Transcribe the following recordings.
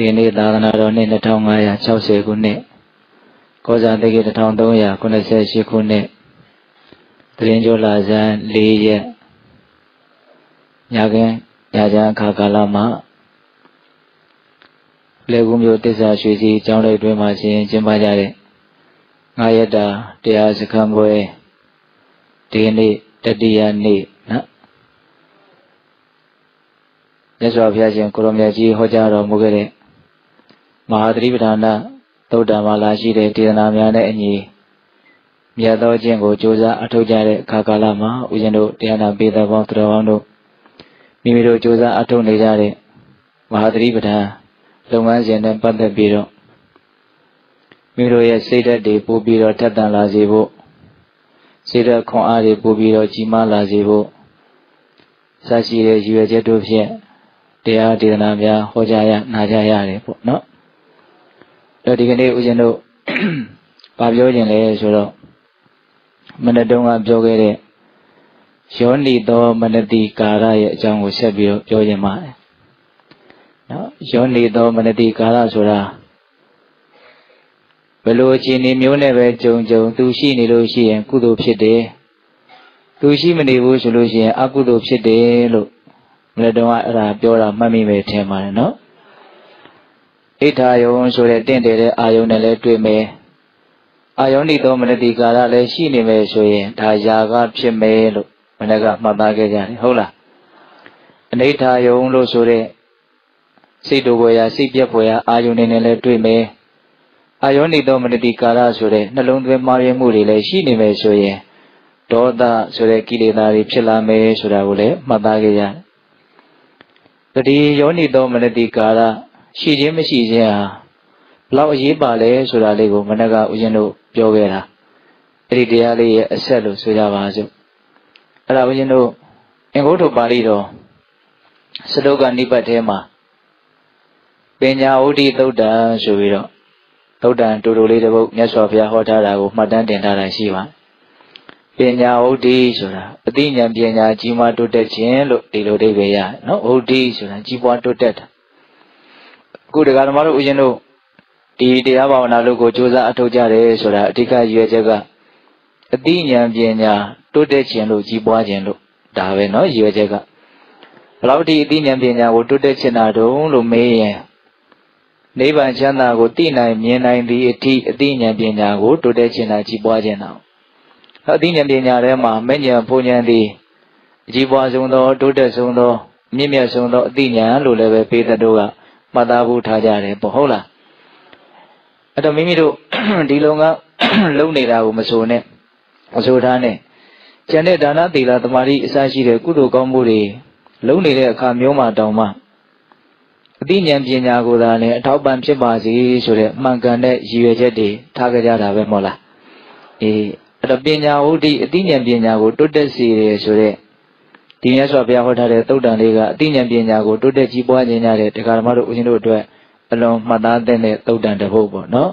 ဒီနေ့သာသနာတော်နှစ်2560ခုနှစ်ကောဇာတိကိ1388ခုနှစ်တရင်ကျော်လာဇန်4ရက်ညကင်းညချမ်းအခါကာလမှာလေကူးမျိုးတစ္ဆာရွှေစီကျောင်းလေးတွင်မှာရှင်ကျင်းပကြတဲ့ငါရတာတရားစခန်းပွဲဒီနေ့တတိယနေ့နော်မြတ်စွာဘုရားရှင်ကိုရမြတ်ကြီးဟောကြားတော်မူခဲ့တဲ့ မဟာသတိပဋ္ဌာန်သုတ်တံမှာလာရှိတဲ့ဒေသနာများနဲ့အညီမြတ်သောခြင်းကိုကြိုးစားအထောက်ကြတဲ့အခါကာလမှာဦးဇင်းတို့တရားနာပေးတဲ့ပေါင်းသူတော်ကောင်းတို့မိမိတို့ကြိုးစားအထောက်နေကြတဲ့မဟာသတိပဋ္ဌာန်လုပ်ငန်းစဉ်နဲ့ပတ်သက်ပြီးတော့မိမိတို့ရဲ့စိတ်ဓာတ်တွေပို့ပြီးတော့ထက်သန်လာစေဖို့စိတ်ဓာတ်ခွန်အားတွေပို့ပြီးတော့ကြီးမားလာစေဖို့စရှိတဲ့ရည်ရွယ်ချက်တို့ဖြင့်တရားဒေသနာများဟောကြားရနာကြားရတယ်ပေါ့နော် တော့ဒီကနေ့ဦးဇင်းတို့ဗာပြောခြင်းလဲဆိုတော့မနတုံးကပြောခဲ့တဲ့ယောနိသောမနတိကာရရဲ့အကြောင်းကိုဆက်ပြီးတော့ပြောခြင်းပါတယ်နော်ယောနိသောမနတိကာရဆိုတာဘယ်လိုအခြေအနေမျိုးနဲ့ပဲကြုံကြုံသူရှိနေလို့ရှိရင်ကုသိုလ်ဖြစ်တယ်သူရှိမနေဘူးဆိုလို့ရှိရင်အကုသိုလ်ဖြစ်တယ်လို့မနတုံးကအဲ့ဒါပြောတာမှတ်မိမယ်ထင်ပါတယ်နော် ဣထာယုံဆိုတဲ့တင့်တယ်တဲ့အာယုံနဲ့လည်းတွေ့မယ်အာယုန်ဤသောမနတိကာရလည်းရှိနေမယ်ဆိုရင်ဒါຢာကဖြစ်မယ်လို့မနေ့ကမှတ်သားခဲ့ကြတယ်ဟုတ်လားအနိဋ္ဌာယုံလို့ဆိုတဲ့စိတ်တို့ဘွယ်ရာစိတ်ပြက်ဘွယ်ရာအာယုန်နေနဲ့လည်းတွေ့မယ်အာယုန်ဤသောမနတိကာရဆိုတဲ့နှလုံးသွင်းမှားယွင်းမှုတွေလည်းရှိနေမယ်ဆိုရင်ဒေါသဆိုတဲ့ကိလေသာတွေဖြစ်လာမယ်ဆိုတာကိုလည်းမှတ်သားခဲ့ရတယ်တတိယောနိသောမနတိကာရ ရှိခြင်းမရှိခြင်းဟာဘလောက်အရေးပါလဲဆိုတာလေးကိုမနက်ကဦးဇင်းတို့ပြောခဲ့တာအဲ့ဒီတရားလေးရဲ့အဆက်လို့ဆိုကြပါစို့အဲ့ဒါဦးဇင်းတို့အင်္ဂုတ္တပါဠိတော်စတုကနိပတ်ထဲမှာပညာဥဒိသုတ်တံဆိုပြီးတော့သုတ်တံတူတူလေးတစ်ပုဒ်မြတ်စွာဘုရားဟောထားတာကိုမှတ်တမ်းတင်ထားတာရှိပါပညာဥဒိဆိုတာအသိဉာဏ်ပညာကြီးမားတိုးတက်ခြင်းလို့ဒီလိုအဓိပ္ပာယ်ရတယ်နော်ဥဒိဆိုတာကြီးပွားတိုးတက်တာ အခုတရားဓမ္မတို့ဦးဇင်းတို့ဒီတရားဘာဝနာလို့ကိုကြိုးစားအထောက်ကြတယ်ဆိုတာအဓိကရွယ်ချက်ကအသိဉာဏ်ပညာတိုးတက်ခြင်းလို့ကြီးပွားခြင်းလို့ဒါပဲเนาะရွယ်ချက်ကဘလောက်ဒီအသိဉာဏ်ပညာကိုတိုးတက်ခြင်းတာတုံးလို့မေးရင်နိဗ္ဗာန်ချမ်းသာကိုသိနိုင်မြင်နိုင်သည့်အထိအသိဉာဏ်ပညာကိုတိုးတက်ခြင်းတာကြီးပွားခြင်းတာအသိဉာဏ်ပညာထဲမှာမဲ့ဉာဏ်ဘုံဉာဏ်သည်အကြီးပွားဆုံးသောတိုးတက်ဆုံးသောမြင့်မြတ်ဆုံးသောအသိဉာဏ်လို့လည်းပဲပေးတဲ့တို့က မှတ်သားဖို့ထားကြတယ်ပေါ့ဟုတ်လားအဲ့တော့မိမိတို့ဒီလုံကလုံနေတာကိုမဆိုနဲ့မဆိုထားနဲ့ကျန်တဲ့ဒါနသီလသမာဓိအစရှိတဲ့ကုသိုလ်ကောင်းမှုတွေလုံနေတဲ့အခါမျိုးမှာတောင်မှအသိဉာဏ်ပညာကိုသာလည်းအထောက်ပံ့ဖြစ်ပါစေဆိုတဲ့မှန်ကန်တဲ့ရည်ရွယ်ချက်တွေထားကြကြတာပဲမဟုတ်လားအေးအဲ့တော့ပညာဝုဒ္ဓိအသိဉာဏ်ပညာကို တိုးတက်စေတယ်ဆိုတဲ့ ဒီမြတ်စွာဘုရားဟောထားတဲ့သုတ်တန်လေးကအသိဉာဏ်ပညာကိုတိုးတက်ကြီးပွားခြင်းရတဲ့တရားဓမ္မတို့ဦးဇင်းတို့အတွက်အလွန်မှတ်သားတဲ့သုတ်တန်တစ်ပုဒ်ပေါ့နော်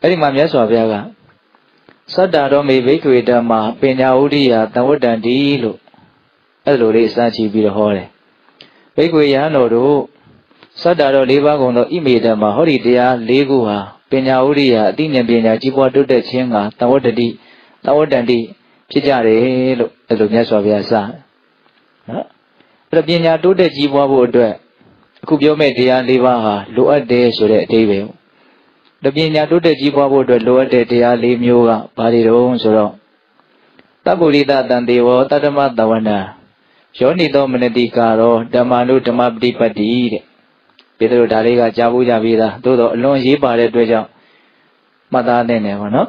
အဲ့ဒီမှာမြတ်စွာဘုရားကသတ္တာတော်မေဘိက္ခွေဓမ္မာပညာဥဒိယသံဝတ္တန်တိလို့အဲ့လိုလေးစချီပြီးတော့ဟောတယ်ဘိက္ခွေယဟန်တော်တို့သတ္တာတော်၄ပါးကုန်သောဣမေဓမ္မာဟောဒီတရား၄ခုဟာပညာဥဒိယအသိဉာဏ်ပညာကြီးပွားတိုးတက်ခြင်းကသံဝတ္တတိသံဝတ္တန်တိဖြစ်ကြတယ်လို့အဲ့လိုမြတ်စွာဘုရားစတယ် နော်အဲ့တော့ပညာတိုးတက်ကြီးပွားဖို့အတွက်အခုပြောမဲ့တရား၄ပါးဟာလိုအပ်တယ်ဆိုတဲ့အဓိပ္ပာယ်တပညာတိုးတက်ကြီးပွားဖို့အတွက်လိုအပ်တဲ့တရား၄မျိုးကဘာတွေတုံးဆိုတော့တပ္ပုရိသတန်တေဝတတ္တမတဝနာယောနိသောမနတိကာရောဓမ္မနုဓမ္မပฏิပတ်တိတဲ့ပေတရုဒါလေးကကြားဖို့ကြပြီးသားသို့တော့အလွန်ရေးပါတဲ့အတွက်ကြောင့်မှတ်သားနေတယ်ဗောနော်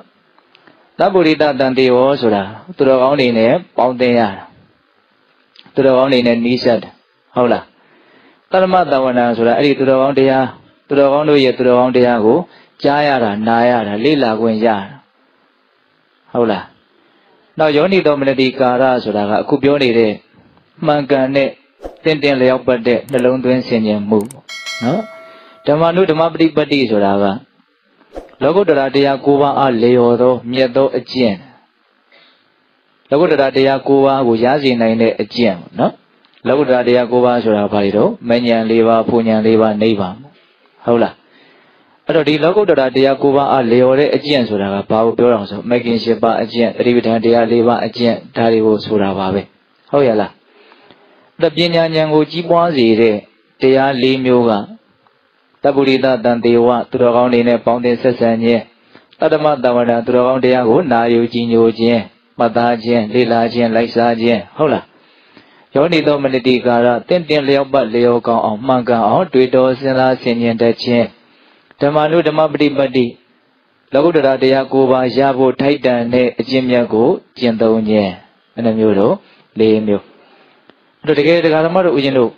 တပ္ပုရိသတန်တေဝဆိုတာသူတော်ကောင်းတွေနဲ့ပေါင်းသင်းရတာ သူတော်ကောင်းတွေနဲ့နီးစပ်တယ်ဟုတ်လားတရမတဝနာဆိုတာအဲ့ဒီသူတော်ကောင်းတရားသူတော်ကောင်းတို့ရဲ့သူတော်ကောင်းတရားကိုကြားရတာနားရတာလေ့လာခွင့်ရတာဟုတ်လားနောက်ယောနိတော်မနတိကာရဆိုတာကအခုပြောနေတဲ့မှန်ကန်တဲ့တင်တင်လျောက်ပတ်တဲ့နှလုံးသွင်းဆင်ခြင်မှုနော်ဓမ္မနုဓမ္မပฏิပတ်တိဆိုတာကလောကုတ္တရာတရား၉ပါးအားလေရော်သောမြတ်သောအကျင့် လောကုတ္တရာတရား၉ပါးကိုရရှိနိုင်တဲ့အကျင့်နော်လောကုတ္တရာတရား၉ပါးဆိုတာဘာတွေတော့မဉ္ဇဉ်၄ပါး၊ပူဉ္ဇဉ်၄ပါး၊နိဗ္ဗာန်ဟုတ်လားအဲ့တော့ဒီလောကုတ္တရာတရား၉ပါးအားလျော်တဲ့အကျင့်ဆိုတာကဘာကိုပြောတာလဲဆိုမဂ်ကင်၈ပါးအကျင့်တတိပဋ္ဌာန်တရား၄ပါးအကျင့်ဒါတွေကိုဆိုတာပါပဲဟုတ်ရလားအဲ့ပညာဉာဏ်ကိုကြီးပွားစေတဲ့တရား၄မျိုးကတပုရိသတန်တေဝသူတော်ကောင်းတွေနဲ့ပေါင်းတင်ဆက်ဆံခြင်းတတ္တမတဝရသူတော်ကောင်းတရားကိုနာယူကြည်ညိုခြင်း မှတ်သားခြင်းလေ့လာခြင်းလိုက်စားခြင်းဟုတ်လားယောနိသောမနတိကာရတင့်တင်လျောက်ပတ်လျောကောင်းအောင်မှန်ကန်အောင်တွေ့တော်စဉ်းစားဆင်ခြင်တတ်ခြင်းဓမ္မနုဓမ္မပฏิပတ်တိလောကုတ္တရာတရားကိုပါရဖို့ထိုက်တန်တဲ့အကျင့်မြတ်ကိုကျင့်သုံးခြင်းအဲ့လိုမျိုးတော့၄မျိုးအဲ့တော့တကယ်တရားဓမ္မတို့ဦးဇင်းတို့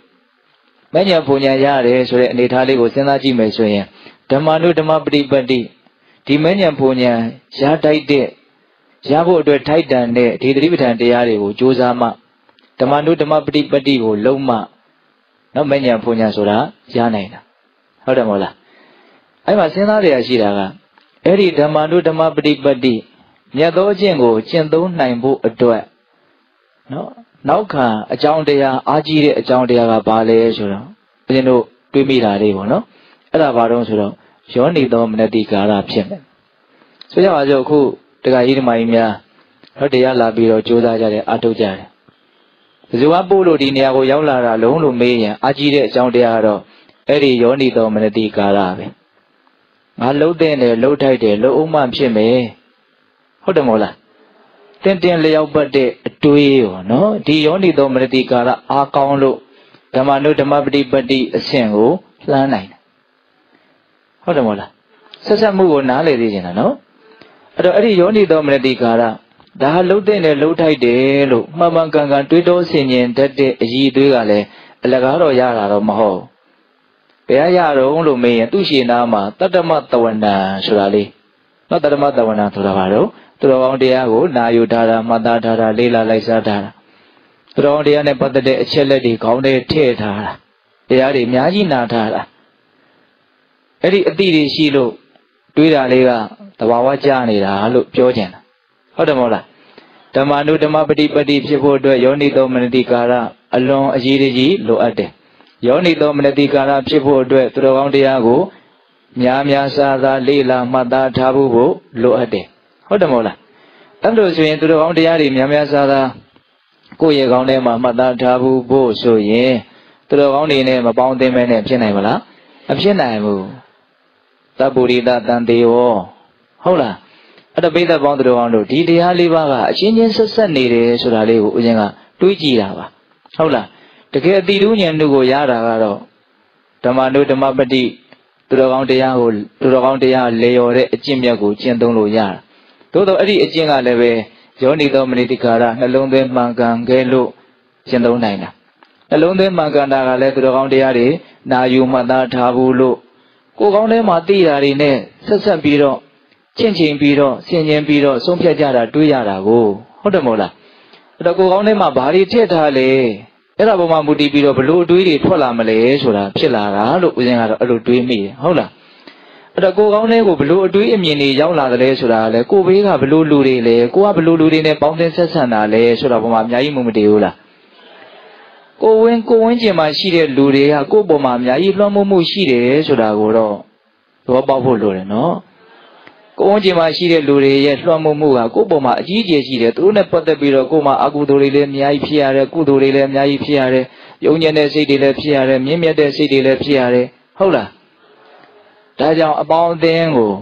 မဉ္ဇဉ်ပူညာရတယ်ဆိုတဲ့အနေအထားလေးကိုစဉ်းစားကြည့်မယ်ဆိုရင်ဓမ္မနုဓမ္မပฏิပတ်တိဒီမဉ္ဇဉ်ပူညာရတိုက်တဲ့ ရဖို့အတွက်ထိုက်တန်တဲ့ဒီသတိပဋ္ဌာန်တရားတွေကိုကြိုးစားမှဓမ္မနုဓမ္မပฏิပတ်တိကိုလုံးမနော်မဉ္ဇဉ်ပူညာဆိုတာရနိုင်တာဟုတ်တယ်မဟုတ်လားအဲ့မှာစဉ်းစားရရှိတာကအဲ့ဒီဓမ္မနုဓမ္မပฏิပတ်တိမြတ်သောအကျင့်ကိုကျင့်သုံးနိုင်ဖို့အတွက်နော်နောက်ခံအကြောင်းတရားအားကြီးတဲ့အကြောင်းတရားကဘာလဲဆိုတော့ဦးဇင်းတို့တွေးမိတာလေးပေါ့နော်အဲ့ဒါဘာတော့ဆိုတော့ယောနေသောမနတိကာရဖြစ်မယ်ဆိုကြပါစို့အခု တရားကြီးဓမ္မကြီးများတော့တရားလာပြီးတော့ကြိုးစားကြတယ်အထုတ်ကြတယ်ဘယ်သူကပို့လို့ဒီနေရာကိုရောက်လာတာလုံးလို့မေးရင်အားကြီးတဲ့အကြောင်းတရားကတော့အဲ့ဒီယောနေသောမနတိကာရပဲငါလှုပ်တဲ့နဲ့လှုပ်ထိုက်တယ်လှုပ်အောင်မှဖြစ်မယ်ဟုတ်တယ်မဟုတ်လားတင်းတင်းလျောက်ပတ်တဲ့အတွေးရောနော်ဒီယောနိသောမရတိကာရအားကောင်းလို့ဓမ္မနုဓမ္မပฏิပတ္တိအဆင့်ကိုလှမ်းနိုင်တယ်ဟုတ်တယ်မဟုတ်လားဆက်ဆက်မှုကိုနားလည်သေးချင်တာနော် အဲ့တော့အဲ့ဒီယောနိသောမရတိကာရဒါဟာလှုပ်တဲ့နဲ့လှုပ်ထိုက်တယ်လို့မှန်မှန်ကန်ကန်တွေးတောဆင်ခြင်တတ်တဲ့အည်သွေးကလည်းအလကားတော့ရတာတော့မဟုတ်ဘယ်ရရတော့လို့မေးရင်သူ့ရှင်နာမှာတတ္တမတဝဏံဆိုတာလေးနော်တတ္တမတဝဏံဆိုတာဘာလို့သူတော်ကောင်းတရားကိုနာယူထားတာမှတ်သားထားတာလေးလာလိုက်စားထားတာသူတော်ကောင်းတရားနဲ့ပတ်သက်တဲ့အချက်လက်တွေခေါင်းထဲထည့်ထားတာတရားတွေအများကြီးနာထားတာအဲ့ဒီအတိတွေရှိလို့ တွေးတာလေးကတဘာဝကြနေတာလို့ပြောကြတယ်ဟုတ်တယ်မဟုတ်လားဓမ္မနုဓမ္မပฏิပတိဖြစ်ဖို့အတွက်ယောနိသောမနတိကာရအလွန်အရေးကြီးလိုအပ်တယ်ယောနိသောမနတိကာရဖြစ်ဖို့အတွက်သူတော်ကောင်းတရားကိုများများစားစားလေးလာမှတ်သားထားဖို့လိုအပ်တယ်ဟုတ်တယ်မဟုတ်လားအဲ့လိုဆိုရင်သူတော်ကောင်းတရားတွေများများစားစားကိုယ့်ရဲ့ကောင်းထဲမှာမှတ်သားထားဘူးဖို့ဆိုရင်သူတော်ကောင်းတွေနဲ့မပေါင်းသင်းမဲနဲ့ဖြစ်နိုင်မလားမဖြစ်နိုင်ဘူး သဗ္ဗုရိတတန်တေဝဟုတ်လားအဲ့တော့ပိဿပေါင်းသူတော်ကောင်းတို့ဒီတရားလေးပါးကအချင်းချင်းဆက်ဆက်နေတယ်ဆိုတာလေးကိုဦးဇင်းကတွေးကြည့်တာပါဟုတ်လားတကယ်အတိတူဉာဏ်တို့ကိုရတာကတော့ဓမ္မနုဓမ္မပတိသူတော်ကောင်းတရားကိုသူတော်ကောင်းတရားလေရော်တဲ့အကျင့်မြတ်ကိုကျင့်သုံးလို့ရတာသို့တော့အဲ့ဒီအကျင့်ကလည်းပဲယောနိသောမနိတိကာရနှလုံးသွင်းမှန်ကန်ခဲ့လို့ရှင်းသုံးနိုင်တာနှလုံးသွင်းမှန်ကန်တာကလည်းသူတော်ကောင်းတရားတွေနာယူမှတ်သားထားဘူးလို့ ကိုယ်ကောင်းထဲမှာသိတာတွေနဲ့ဆက်ဆက်ပြီးတော့ချင့်ချိန်ပြီးတော့ဆင်ခြင်ပြီးတော့ဆုံးဖြတ်ကြတာတွေးရတာကိုဟုတ်တယ်မို့လားအဲ့တော့ကိုယ်ကောင်းထဲမှာဘာတွေထည့်ထားလဲအဲ့ဒါပုံမှန်မူတည်ပြီးတော့ဘလို့အတွေးတွေထွက်လာမလဲဆိုတာဖြစ်လာတာလို့ဦးဇင်းကတော့အဲ့လိုတွေးမိတယ်ဟုတ်လားအဲ့တော့ကိုကောင်းတဲ့ကိုဘလို့အတွေးအမြင်တွေရောက်လာတယ်ဆိုတာကလည်းကိုဘေးကဘလို့လူတွေလဲကိုကဘလို့လူတွေနဲ့ပေါင်းတင်ဆက်ဆံတာလဲဆိုတာပုံမှာအများကြီးမမတည်ဘူးလား ကိုဝင်းကိုဝင်းကျင်မှာရှိတဲ့လူတွေကကိုယ့်ပေါ်မှာအများကြီးလွှမ်းမိုးမှုရှိတယ်ဆိုတာကိုတော့သဘောပေါက်ဖို့လိုတယ်နော်ကိုဝင်းကျင်မှာရှိတဲ့လူတွေရဲ့လွှမ်းမိုးမှုကကိုယ့်ပေါ်မှာအကြီးအကျယ်ရှိတယ်သူတို့နဲ့ပတ်သက်ပြီးတော့ကိုယ်မှာအကုသိုလ်တွေလည်းအများကြီးဖြစ်ရတယ်ကုသိုလ်တွေလည်းအများကြီးဖြစ်ရတယ်ယုံညံ့တဲ့စိတ်တွေလည်းဖြစ်ရတယ်မြင့်မြတ်တဲ့စိတ်တွေလည်းဖြစ်ရတယ်ဟုတ်လားဒါကြောင့်အပေါင်းအသင်းကို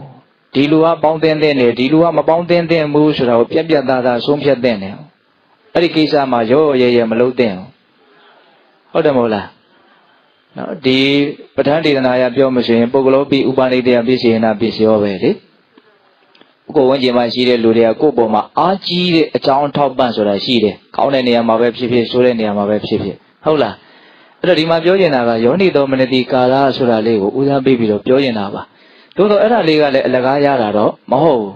ဒီလူကပေါင်းသင်းတဲ့နေဒီလူကမပေါင်းသင်းတဲ့ဘူးဆိုတာကိုပြက်ပြက်သားသားဆုံးဖြတ်တဲ့နေအဲ့ဒီကိစ္စမှာရောရဲရဲမလုပ်တဲ့ ဟုတ်တယ်မဟုတ်လားနော်ဒီပဋ္ဌာန်းဒေသနာရပြောမှဆိုရင်ပုဂ္ဂလောပိဥပနိတယပစ္စေနာပစ္စယောပဲလေကိုယ်ဝန်းကျင်မှာရှိတဲ့လူတွေကကိုယ့်ပေါ်မှာအားကြီးတဲ့အကြောင်းထောက်ပံ့ဆိုတာရှိတယ်။ကောင်းတဲ့နေရာမှာပဲဖြစ်ဖြစ်ဆိုးတဲ့နေရာမှာပဲဖြစ်ဖြစ်ဟုတ်လားအဲ့တော့ဒီမှာပြောနေတာကယောနိတော်မနတိကာလဆိုတာလေးကိုဦးစားပေးပြီးတော့ပြောနေတာပါသို့တော့အဲ့ဒါလေးကလည်းအလကားရတာတော့မဟုတ်ဘူး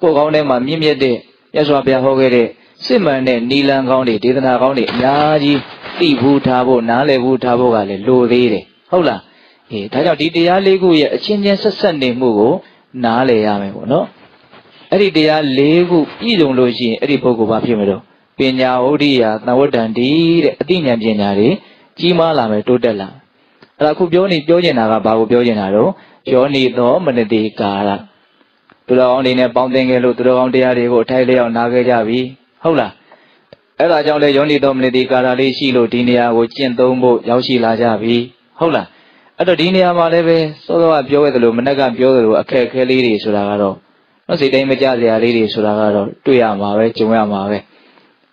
ကိုယ်ကောင်းထဲမှာမြင့်မြတ်တဲ့မြတ်စွာဘုရားဟောခဲ့တဲ့စစ်မှန်တဲ့နီလန်ကောင်းတွေဒေသနာကောင်းတွေအများကြီး သိဘူးထားဖို့နားလည်ဘူးထားဖို့ကလည်းလိုသေးတယ်ဟုတ်လားအေးဒါကြောင့်ဒီတရားလေးခုရဲ့အချင်းချင်းဆက်ဆက်နေမှုကိုနားလည်ရမယ်ပေါ့နော်အဲ့ဒီတရား၄ခုပြည့်စုံလို့ရှိရင်အဲ့ဒီပုဂ္ဂိုလ်ဘာဖြစ်မလို့ပညာဝိဒိယသံဝတ္တန်တိတဲ့အသိဉာဏ်ပညာတွေကြီးမားလာမယ်တိုးတက်လာအဲ့ဒါခုပြောနေပြောနေတာကဘာကိုပြောနေတာတော့ယောနီသောမနတိကာရသူတော်ကောင်းတွေနဲ့ပေါင်းသင်ခဲ့လို့သူတော်ကောင်းတရားတွေကိုအထိုက်လျောက်နားခဲ့ကြပြီဟုတ်လား အဲ့ဒါကြောင့်လေယောနီသောမနတိကာရလေးရှိလို့ဒီနေရာကိုကျင့်သုံးဖို့ရောက်ရှိလာကြပြီဟုတ်လားအဲ့တော့ဒီနေရာမှာလည်းပဲစောစောကပြောခဲ့သလိုမနက်ကပြောသလိုအခက်အခဲလေးတွေဆိုတာကတော့နော်စိတ်တိုင်းမကြစရာလေးတွေဆိုတာကတော့တွေ့ရမှာပဲကြုံရမှာပဲ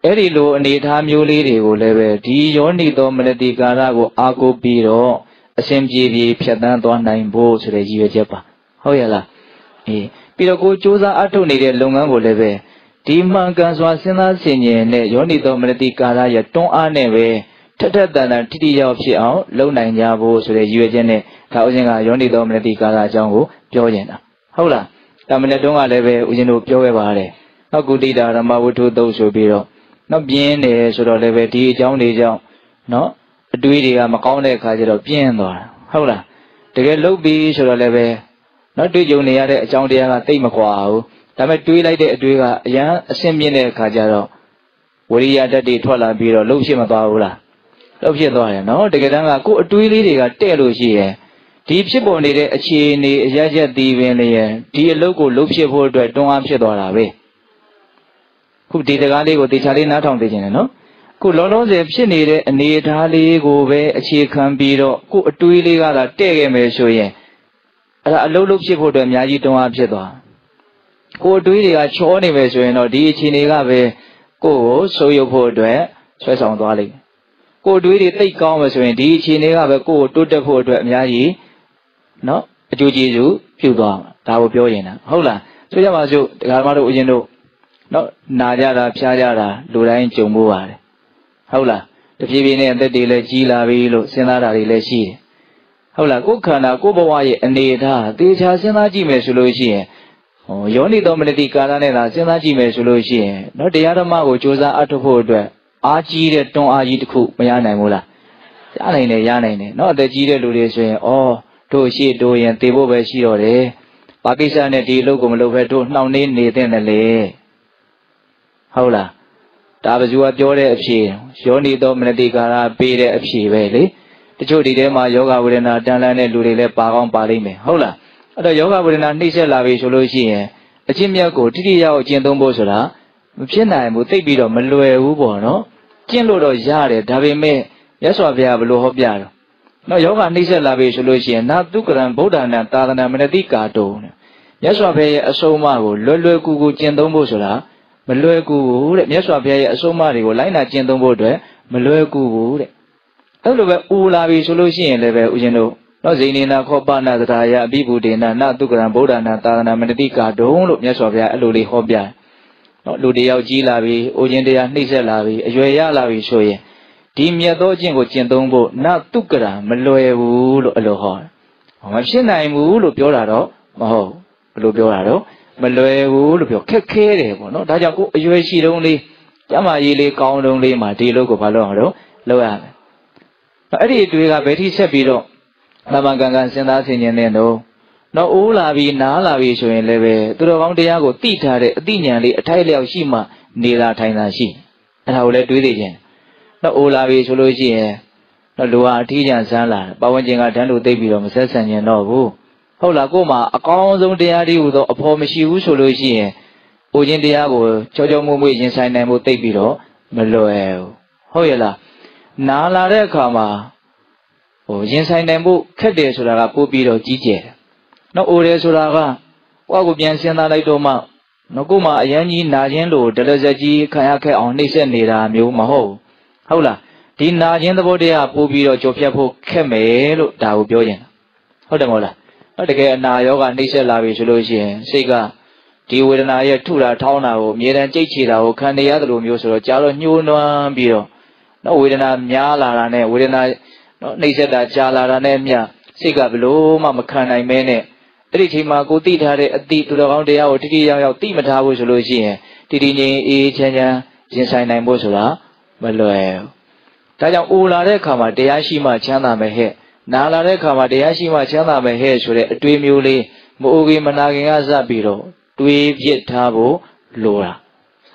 အဲ့ဒီလိုအနေအထားမျိုးလေးတွေကိုလည်းပဲဒီယောနိသောမနတိကာရကိုအာကိုပြီးတော့အစဉ်ပြေပြေဖြတ်တန်းသွားနိုင်ဖို့ဆိုတဲ့ရည်ရွယ်ချက်ပါဟုတ်ရဲ့လားအေးပြီးတော့ကိုစူးစမ်းအထုတ်နေတဲ့လုပ်ငန်းကိုလည်းပဲ ဒီမှန်ကန်စွာစဉ်းစားဆင်ခြင်တဲ့ယောနိသောမနတိကာရရဲ့တွန်းအားနဲ့ပဲထက်ထက်တန်တန်ထိထိရောက်ဖြစ်အောင်လုပ်နိုင်ကြဖို့ဆိုတဲ့ရည်ရွယ်ချက်နဲ့ဒါဥစဉ်ကယောနိသောမနတိကာရအကြောင်းကိုပြောကျင်တာဟုတ်လားဒါမနေ့တုန်းကလည်းပဲဦးဇင်းတို့ပြောခဲ့ပါတယ်နောက်ကုတိတာဓမ္မဝတ္ထုသုံးဆိုပြီးတော့နောက်ပြင်းတယ်ဆိုတော့လည်းပဲဒီအကြောင်းတွေကြောင့်နော်အတွေးတွေကမကောင်းတဲ့အခါကျတော့ပြင်းသွားတာဟုတ်လားတကယ်လုတ်ပြီးဆိုတော့လည်းပဲနော်တွေးကြုံနေရတဲ့အကြောင်းတရားကတိတ်မကွာဘူး ဒါပေမဲ့တွေးလိုက်တဲ့အတွေးကအရန်အဆင်မြင့်တဲ့အခါကျတော့ဝရိယတတ်တွေထွက်လာပြီးတော့လှုပ်ဖြစ်မသွားဘူးလားလှုပ်ဖြစ်သွားတယ်နော်တကယ်တမ်းကကိုယ်အတွေးလေးတွေကတဲ့လို့ရှိရင်ဒီဖြစ်ပေါ်နေတဲ့အခြေအနေအရရက်တည်ပင်လျင်ဒီအလုပ်ကိုလုပ်ဖြစ်ဖို့အတွက်တွန်းအားဖြစ်သွားတာပဲခုဒီတကားလေးကိုတေချာလေးနားထောင်သိခြင်းနဲ့နော်ခုလောလောဆယ်ဖြစ်နေတဲ့အနေအထားလေးကိုပဲအခြေခံပြီးတော့ကိုအတွေးလေးကသာတဲ့ခဲ့မယ်ဆိုရင်အဲ့ဒါအလုပ်လုပ်ဖြစ်ဖို့အတွက်အများကြီးတွန်းအားဖြစ်သွား ကိုအတွေးတွေကချောနေမယ်ဆိုရင်တော့ဒီအခြေအနေကပဲကိုကိုဆိုးရုပ်ဖို့အတွက်ဆွဲဆောင်သွားလိမ့်မယ်ကိုအတွေးတွေတိတ်ကောင်းမယ်ဆိုရင်ဒီအခြေအနေကပဲကိုကိုတိုးတက်ဖို့အတွက်အများကြီးနော်အကျိုးကျေးဇူးပြုသွားမှာဒါကိုပြောရင်တာဟုတ်လားဆိုကြပါစို့ဒကာမတို့ဦးဇင်းတို့နော်နာကြတာဖျားကြတာလူတိုင်းကြုံမှုပါတယ်ဟုတ်လားတဖြည်းဖြည်းနဲ့အသက်တွေလည်းကြီးလာပြီလို့စဉ်းစားတာတွေလည်းရှိတယ်ဟုတ်လားကိုယ်ခန္ဓာကိုယ်ဘဝရဲ့အနေအထားသေချာစဉ်းစားကြည့်မယ်ဆိုလို့ရှိရင် ဟောယောနိတော်မနတိကာလနဲ့သာစဉ်းစားကြည့်မယ်ဆိုလို့ရှိရင်နော်တရားဓမ္မကိုစ조사အထုတ်ဖို့အတွက်အားကြီးတဲ့တွန်းအားကြီးတစ်ခုမရနိုင်ဘူးလားရနိုင်တယ်ရနိုင်တယ်နော်အသက်ကြီးတဲ့လူတွေဆိုရင်ဩတို့ရှိတို့ရင်သေဖို့ပဲရှိတော့တယ်။ဘာကိစ္စနဲ့ဒီအလုပ်ကိုမလုပ်ဘဲတို့နှောင့်နှေးနေတဲ့တယ်လေ။ဟုတ်လား။ဒါဘဇူကပြောတဲ့အဖြေယောနီသောမနတိကာရပေးတဲ့အဖြေပဲလေ။တချို့ဒီထဲမှာယောဂဝေဒနာတန်လန်းတဲ့လူတွေလည်းပါကောင်းပါလိမ့်မယ်။ဟုတ်လား။ အဲ့တော့ယောဂဝေဒနာနှိမ့်ဆက်လာပြီဆိုလို့ရှိရင်အချင်းမြတ်ကိုတိတိယအောင်ကျင့်သုံးဖို့ဆိုတာမဖြစ်နိုင်ဘူးသိပ်ပြီးတော့မလွယ်ဘူးပေါ့နော်။ကျင့်လို့တော့ရတယ်ဒါပေမဲ့ရသော်ဘုရားဘလို့ဟောပြတော့နော်ယောဂနှိမ့်ဆက်လာပြီဆိုလို့ရှိရင်နာတုကရံဗုဒ္ဓနာသာသနာမနတိကာတုံမြတ်စွာဘုရားရဲ့အဆုံးအမကိုလွယ်လွယ်ကူကူကျင့်သုံးဖို့ဆိုတာမလွယ်ကူဘူးတဲ့မြတ်စွာဘုရားရဲ့အဆုံးအမတွေကိုလိုက်နာကျင့်သုံးဖို့အတွက်မလွယ်ကူဘူးတဲ့အဲ့လိုပဲဥလာပြီဆိုလို့ရှိရင်လည်းပဲဦးဇင်းတို့ နော်ဇိနေနာခောပနာသရာယအဘိဗုဒေနာနတုကရံဗုဒ္ဓနာသာသနာမနတိကာတုံလို့မြတ်စွာဘုရားအဲ့လိုလေးဟောပြတယ်နော်လူတယောက်ကြီးလာပြီအိုခြင်းတရားနှိမ့်ဆက်လာပြီအရွယ်ရလာပြီဆိုရင်ဒီမြတ်သောအကျင့်ကိုကျင့်သုံးဖို့နတုကရာမလွယ်ဘူးလို့အလိုဟောတယ်။မဖြစ်နိုင်ဘူးလို့ပြောတာတော့မဟုတ်ဘယ်လိုပြောတာတော့မလွယ်ဘူးလို့ပြောခက်ခဲတယ်ပေါ့နော်။ဒါကြောင့်ကိုအရွယ်ရှိတုံးလေးကျမကြီးလေးကောင်းတုံးလေးမှာဒီလိုကိုဘာလို့အောင်တော့လုပ်ရမယ်။အဲ့ဒီအတွေ့ကဘယ်ထိဆက်ပြီးတော့ သမန်ကန်ကန်စဉ်းစားဆင်ခြင်တဲ့တော့တော့အိုးလာပြီးနားလာပြီးဆိုရင်လည်းပဲသူတော်ကောင်းတရားကိုသိထားတဲ့အသိဉာဏ်လေးအထိုက်လျောက်ရှိမှနေတာထိုင်တာရှိအဲ့ဒါကိုလည်းတွေးသိခြင်းတော့အိုလာပြီဆိုလို့ရှိရင်တော့လူဟာအထီးကျန်ဆန်းလာပဝန်းကျင်ကတန်းလို့သိပြီးတော့မဆက်ဆံကျင်တော့ဘူးဟုတ်လားကို့မှာအကောင်းဆုံးတရားတွေဟူသောအဖော်မရှိဘူးဆိုလို့ရှိရင်အိုခြင်းတရားကိုချောချောမွေ့မွေ့ရင်ဆိုင်နိုင်ဖို့သိပြီးတော့မလွယ်ဘူးဟုတ်ရဲ့လားနာလာတဲ့အခါမှာ ဟိုရင်ဆိုင်နိုင်ဖို့ခက်တယ်ဆိုတာကပို့ပြီးတော့ကြီးကျယ်တယ်နော်အိုတယ်ဆိုတာကကိုယ့်ကိုပြန်စဉ်းစားလိုက်တော့မှနော်ကို့မှာအရန်ကြီးနာခြင်းလို့ဒလဇက်ကြီးခံရခဲ့အောင်နှိမ့်ဆက်နေတာမျိုးမဟုတ်ဘူးဟုတ်လားဒီနာခြင်းသဘောတရားပို့ပြီးတော့ကြော်ဖြတ်ဖို့ခက်မယ်လို့ဒါကိုပြောရင်ဟုတ်တယ်မဟုတ်လားဟုတ်တကယ်အနာယောဂနှိမ့်ဆက်လာပြီဆိုလို့ရှိရင်စိတ်ကဒီဝေဒနာရဲ့ထုတာထောင်းတာကိုအမြဲတမ်းကြိတ်ချတာကိုခံနေရတယ်လို့မျိုးဆိုတော့ကြာတော့ညှိုးနွမ်းပြီးတော့နော်ဝေဒနာများလာတာနဲ့ဝေဒနာ နော်နှိမ့်ဆက်တာကြာလာတာနဲ့မျှစိတ်ကဘလို့မှမခံနိုင်မဲနဲ့အဲ့ဒီချိန်မှာကိုသိထားတဲ့အတိသူတော်ကောင်းတရားကိုတိတိယောက်ယောက်သိမထားဘူးဆိုလို့ရှိရင်တည်တည်ငြိမ်အေးချမ်းချမ်းရင်ဆိုင်နိုင်ဖို့ဆိုတာမလွယ်ဘူးဒါကြောင့်အိုလာတဲ့အခါမှာတရားရှိမှချမ်းသာမယ်ဟဲ့နာလာတဲ့အခါမှာတရားရှိမှချမ်းသာမယ်ဟဲ့ဆိုတဲ့အတွေးမျိုးလေးမအိုခင်မနာခင်ကစပြီးတော့တွေးပြစ်ထားဖို့လိုတာ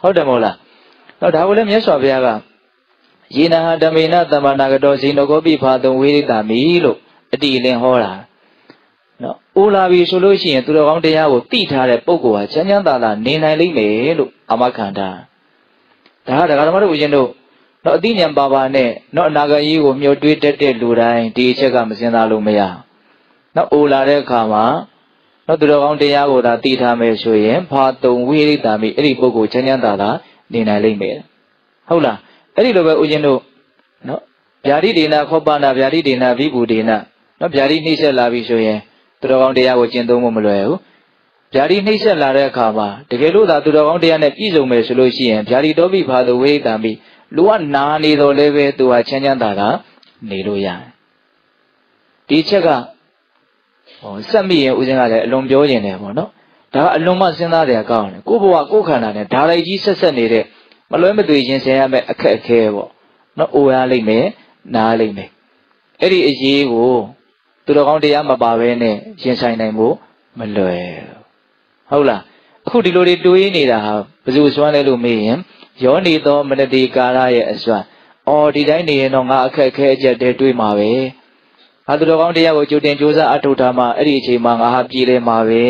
ဟုတ်တယ်မဟုတ်လားတော့ဒါကိုလည်းမြတ်စွာဘုရားက ယေနဟဓမေနသမ္မာနာကတော်ဇိနကောပိဖာတုံဝိရိတာမိလို့အတိအလင်းဟောတာနော်အိုလာပြီဆိုလို့ရှိရင်သူတော်ကောင်းတရားကိုတိထားတဲ့ပုဂ္ဂိုလ်ဟာချမ်းချမ်းသာသာနေနိုင်လိမ့်မယ်လို့အာမခံတာဒါကဒကာဓမ္မတို့ဦးဇင်းတို့တော့အတိညာပါပါနဲ့တော့အနာဂတ်ကြီးကိုမျှော်တွေးတတ်တဲ့လူတိုင်းဒီအချက်ကမစင်စားလို့မရနော်အိုလာတဲ့အခါမှာနော်သူတော်ကောင်းတရားကိုသာတည်ထားမယ်ဆိုရင်ဘာတုံဝိရိတာမိအဲ့ဒီပုဂ္ဂိုလ်ချမ်းချမ်းသာသာနေနိုင်လိမ့်မယ်ဟုတ်လား အဲ့ဒီလိုပဲဦးဇင်းတို့နော်ဗျာတိဒေနာခောပနာဗျာတိဒေနာဝိဘူဒေနာနော်ဗျာတိနှိမ့်ဆက်လာပြီဆိုရင်သူတော်ကောင်းတရားကိုကျင့်သုံးဖို့မလွယ်ဘူးဗျာတိနှိမ့်ဆက်လာတဲ့အခါမှာတကယ်လို့သာသူတော်ကောင်းတရားနဲ့ပြည့်စုံမယ်ဆိုလို့ရှိရင်ဗျာတိတောပိဘာသူဝိရိတာမိလူကနာနေတော့လည်းပဲသူဟာချမ်းချမ်းသာသာနေလို့ရတယ်ဒီချက်ကဟောစက်မိရင်ဦးဇင်းကလည်းအလွန်ပြောကျင်တယ်ပေါ့နော်ဒါကအလွန်မှစဉ်းစားတယ်ကောင်းတယ်ကိုယ့်ဘဝကိုယ့်ခန္ဓာနဲ့ဓာလိုက်ကြီးဆက်ဆက်နေတဲ့ မလွဲမသွေရင်ဆင်ရမယ့်အခက်အခဲပေါ့နော်အိုရလိမ့်မယ်နားလိမ့်မယ်အဲ့ဒီအရေးကိုသူတော်ကောင်းတရားမပါဘဲနဲ့ရင်ဆိုင်နိုင်ဖို့မလွယ်ဟုတ်လားအခုဒီလိုတွေတွေးနေတာဟာဘယ်သူစွမ်းလဲလို့မေးရင်ယောနေသောမနတိကာရရဲ့အစွမ်းအော်ဒီတိုင်းနေရင်တော့ငါအခက်အခဲအကျက်တဲတွေးမှာပဲဟာသူတော်ကောင်းတရားကိုကြိုတင်ကြိုးစားအထောက်ထားမှအဲ့ဒီအချိန်မှာငါဟာပြည်လဲမှာပဲ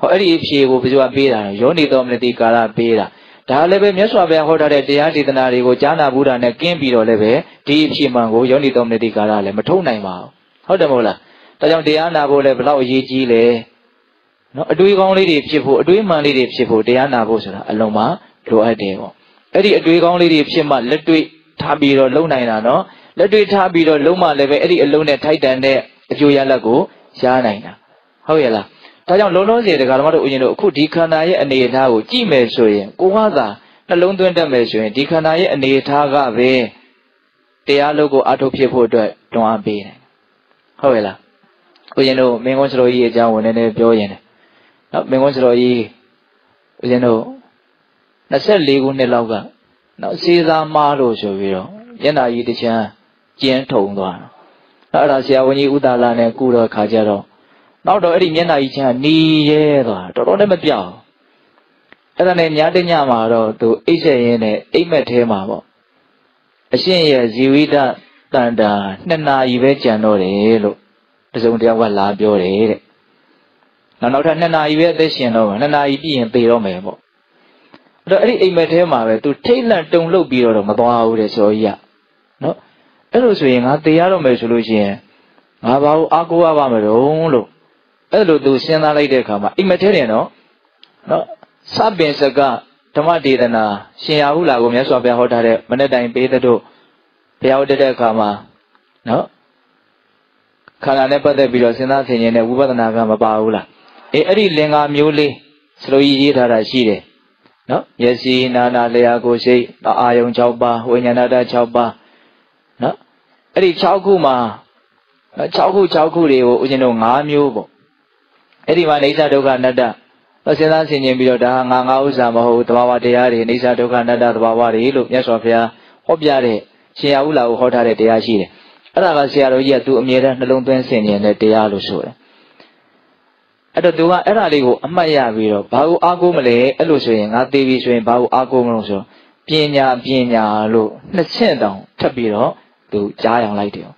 ဟောအဲ့ဒီအဖြေကိုဘယ်သူကပေးတာလဲယောနေသောမနတိကာရပေးတာ ဒါလည်းပဲမြတ်စွာဘုရားဟောထားတဲ့တရားဒေသနာတွေကိုကြားနာဘူးတာနဲ့ကင်းပြီးတော့လည်းပဲဒီအဖြေမှန်ကိုယောနေသောမနတိကာရလည်းမထုတ်နိုင်ပါဘူးဟုတ်တယ်မဟုတ်လားဒါကြောင့်တရားနာဖို့လည်းဘလောက်အရေးကြီးလဲနော်အတွေးကောင်းလေးတွေဖြစ်ဖို့အတွေးမှန်လေးတွေဖြစ်ဖို့တရားနာဖို့ဆိုတာအလုံးမလိုအပ်တယ်ပေါ့အဲ့ဒီအတွေးကောင်းလေးတွေဖြစ်မှလက်တွေ့ထားပြီးတော့လုံနိုင်တာနော်လက်တွေ့ထားပြီးတော့လုံးမလည်းပဲအဲ့ဒီအလုံးနဲ့ထိုက်တန်တဲ့အကျိုးရလဒ်ကိုရနိုင်တာဟုတ်ရဲ့လား ဒါကြောင့်လုံးလုံးစီတက္ကသမားတို့ဦးရင်တို့အခုဒီခန္ဓာရဲ့အနေအထားကိုကြည့်မယ်ဆိုရင်ကိုကသာနှလုံးသွင်းတတ်မယ်ဆိုရင်ဒီခန္ဓာရဲ့အနေအထားကပဲတရားလုံးကိုအထုတ်ဖြစ်ဖို့အတွက်တွန်းအားပေးတယ်ဟုတ်ရဲ့လားဦးရင်တို့မင်းကုန်းစတော်ကြီးအကြောင်းဝင်နေနေပြောရင်နော်မင်းကုန်းစတော်ကြီးဦးရင်တို့24ခုနှစ်လောက်ကနော်စေးသားမားလို့ဆိုပြီးတော့မျက်နာကြီးတစ်ချမ်းကျင်းထုံသွားတာအဲ့ဒါဆရာဝန်ကြီးဥဒါလာနဲ့ကုတော့ခါကြတော့ နောက်တော့အဲ့ဒီမျက်နာကြီးချမ်းနီးရဲသွားတော်တော်နဲ့မပြောင်းအဲ့ဒါနဲ့ညတညမှာတော့သူအိတ်ဆက်ရင်းနဲ့အိတ်မက်ထဲမှာပေါ့အရှင်ရဲ့ဇီဝိတတန်တာနှစ်နာရီပဲကြံတော့တယ်လို့တစုံတယောက်ကလာပြောတယ်တဲ့နောက်နောက်ထပ်နှစ်နာရီပဲအသက်ရှင်တော့နှစ်နာရီပြည့်ရင်သေတော့မယ်ပေါ့အဲ့တော့အဲ့ဒီအိမ်မက်ထဲမှာပဲသူထိတ်လန့်တုန်လှုပ်ပြီးတော့မသွားဘူးတဲ့ဆိုကြီးကနော်အဲ့လိုဆိုရင်ငါသေရတော့မယ်ဆိုလို့ရှိရင်ငါဘာလို့အားကိုးရပါမလို့လို့ အဲ့လိုသူစဉ်းစားလိုက်တဲ့အခါမှာအိမ်မက်ထဲတယ်နော်နော်စပင်စကဓမ္မဒေသနာရှင်ရဟုလာကိုမြတ်စွာဘုရားဟောထားတဲ့မနေ့တိုင်ပေးတဲ့တို့ဘုရားဟောတဲ့အခါမှာနော်ခန္ဓာနဲ့ပတ်သက်ပြီးတော့စဉ်းစားဆင်ခြင်တဲ့ဝိပဿနာကမပါဘူးလားအေးအဲ့ဒီလင်္ကာမျိုးလေးစလိုကြီးရေးထားတာရှိတယ်နော်မျက်စိနာနာလျာကိုယ်စိတ်အာယုံ6ပါးဝိညာဏတ6ပါးနော်အဲ့ဒီ6ခုမှာ6ခု6ခုတွေကိုဦးဇင်းတို့5မျိုးပေါ့ အဲ့ဒီမှာနေသဒုက္ခအနတ္တတော့စဉ်းစားဆင်ခြင်ပြီးတော့ဒါဟာငါငါဥစ္စာမဟုတ်သဘာဝတရားတွေနေသဒုက္ခအနတ္တသဘာဝတွေလို့မြတ်စွာဘုရားဟောပြတဲ့ရှင်ရဟုလာကိုဟောထားတဲ့တရားရှိတယ်အဲ့ဒါကဆရာတော်ကြီးကသူအမြဲတမ်းနှလုံးသွင်းဆင်ခြင်တဲ့တရားလို့ဆိုတယ်အဲ့တော့သူကအဲ့ဒါလေးကိုအမှတ်ရပြီးတော့ဘာကိုအားကိုးမလဲအဲ့လိုဆိုရင်ငါသိပြီဆိုရင်ဘာကိုအားကိုးမလို့ဆိုပညာပညာလို့နှစ်ချက်တောင်ထပ်ပြီးတော့သူကြားအောင်လိုက်တယ်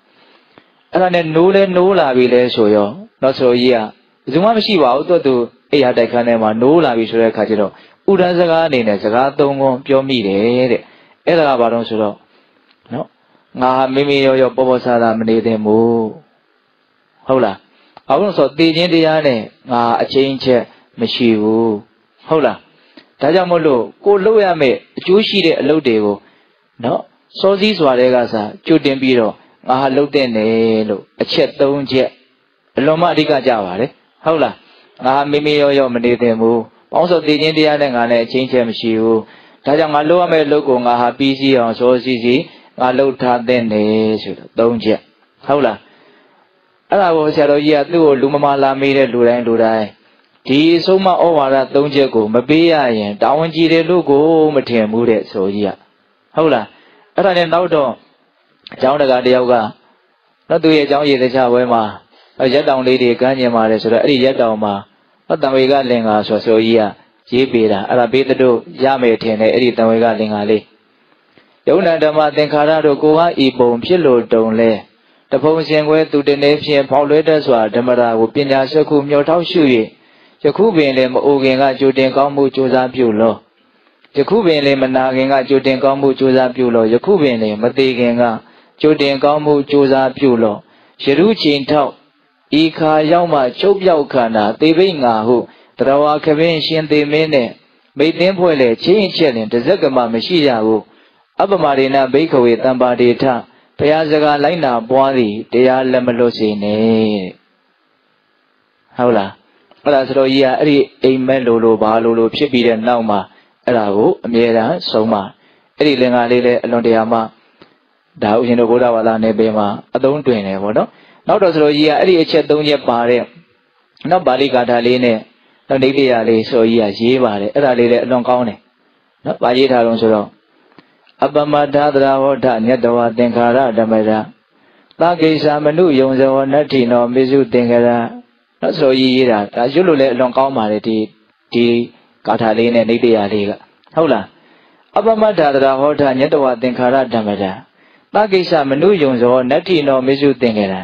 အဲ့ဒါနဲ့နိုးလဲနိုးလာပြီလဲဆိုရောတော့ဆိုကြီးက ဘယ်သူမှမရှိပါဘူးသူ့သူအိယာတိုက်ခန်းထဲမှာနိုးလာပြီဆိုတဲ့အခါကျတော့ဥဒန်းစကားအနေနဲ့စကားသုံးခုပြောမိတယ်တဲ့အဲ့ဒါကဘာလို့ဆိုတော့နော်ငါဟာမိမိရောရောပေါ်ပေါ်ဆာဆာမနေသင့်ဘူးဟုတ်လားဘာလို့ဆိုတေခြင်းတရားနဲ့ငါအချင်းချက်မရှိဘူးဟုတ်လားဒါကြောင့်မို့လို့ကိုလှုပ်ရမယ့်အကျိုးရှိတဲ့အလုပ်တွေကိုနော်စောစည်းစွာတဲ့ကစားကြိုတင်ပြီးတော့ငါဟာလှုပ်တဲ့နယ်လို့အချက်၃ချက်အလွန်မှအဓိကကြပါတယ် ဟုတ်လားငါဟာမိမိရောရောမနေသင့်ဘူးပေါင်းစောတေခြင်းတရားနဲ့ငါလည်းအချင်းချက်မရှိဘူးဒါကြောင့်ငါလှုပ်ရမယ့်လုပ်ကိုငါဟာပြီးစီးအောင်စောစည်းစည်းငါလှုပ်ထားတဲ့နယ်ဆိုတော့၃ချက်ဟုတ်လားအဲ့ဒါကိုဆရာတော်ကြီးကသူ့ကိုလူမမာလာမေးတဲ့လူတိုင်းလူတိုင်းဒီဆုံးမဩဝါဒ၃ချက်ကိုမပေးရရင်တာဝန်ကြီးတယ်လို့ကိုမထင်ဘူးတဲ့ဆိုကြီးကဟုတ်လားအဲ့ဒါနဲ့နောက်တော့အကြောင်းတကာတယောက်ကတော့သူရဲ့အကြောင်းရည်တခြားဘွဲမှာ ရက်တောင်လေးတွေကမ်းကျင်ပါတယ်ဆိုတော့အဲ့ဒီရက်တောင်မှာဟောတံဝေကလင်္ကာဆိုဆိုကြီးကရေးပေးတာအဲ့ဒါပေးတဲ့တို့ရမယ်ထင်တယ်အဲ့ဒီတံဝေကလင်္ကာလေးယုံနာဓမ္မသင်္ခါရတို့ကိုကဤပုံဖြစ်လို့တုံလဲတဖုံရှင်ခွဲသူတနေဖြင့်ဖောက်လွဲတတ်စွာဓမ္မရာကိုပညာစကုမျောထောက်ရှု၍ယခုပင်လည်းမအိုခင်ကကြိုတင်ကောင်းမှုကြိုးစားပြုလောယခုပင်လည်းမနာခင်ကကြိုတင်ကောင်းမှုကြိုးစားပြုလောယခုပင်လည်းမသေးခင်ကကြိုတင်ကောင်းမှုကြိုးစားပြုလောယရုချိန်ထောက် ဤခါရောက်မှချုပ်ပြောက်ခန္ဓာသေဘိငါဟုတရဝခပင်ရှင်သေမင်းနဲ့မိတ်သိင်းဖွဲ့လေချင်းချက်လင်တဇက်ကမမရှိရဘူးအပမရိဏဘိခဝေတံပါတိထဘုရားစကားလိုက်နာပွားသည်တရားလက်မလွတ်စေနဲ့ဟုတ်လားအဲ့ဒါဆိုတော့ကြီးကအဲ့ဒီအိမ်မက်လိုလိုဘာလိုလိုဖြစ်ပြီးတဲ့နောက်မှာအဲ့ဒါကိုအမြဲတမ်းဆုံးမအဲ့ဒီလင်္ကာလေးလည်းအလွန်တရာမှဒါဥရှင်တို့ဘုရားဘာသာနယ်ပယ်မှာအသုံးတွင်တယ်ပေါ့နော် နောက်တော့ဆိုတော့ကြီးကအဲ့ဒီအချက်၃ချက်ပါတဲ့နောက်ပါဠိကာထာလေးနဲ့နောက်ဒိဋ္ဌိယလေးဆိုကြီးကရေးပါတယ်အဲ့ဒါလေးလည်းအလွန်ကောင်းတယ်နော်ပါရေးထားလို့ဆိုတော့အပမထာသရဟောထညတဝသင်္ခါရဓမ္မရာသာကိစ္စမနုယုံဇဝနတ္ထိနောမေစုသင်္ခါရနော်ဆိုရေးရေးတာဒါရွတ်လို့လည်းအလွန်ကောင်းပါတယ်ဒီဒီကာထာလေးနဲ့ဒိဋ္ဌိယလေးကဟုတ်လားအပမထာသရဟောထညတဝသင်္ခါရဓမ္မရာသာကိစ္စမနုယုံဇဝနတ္ထိနောမေစုသင်္ခါရ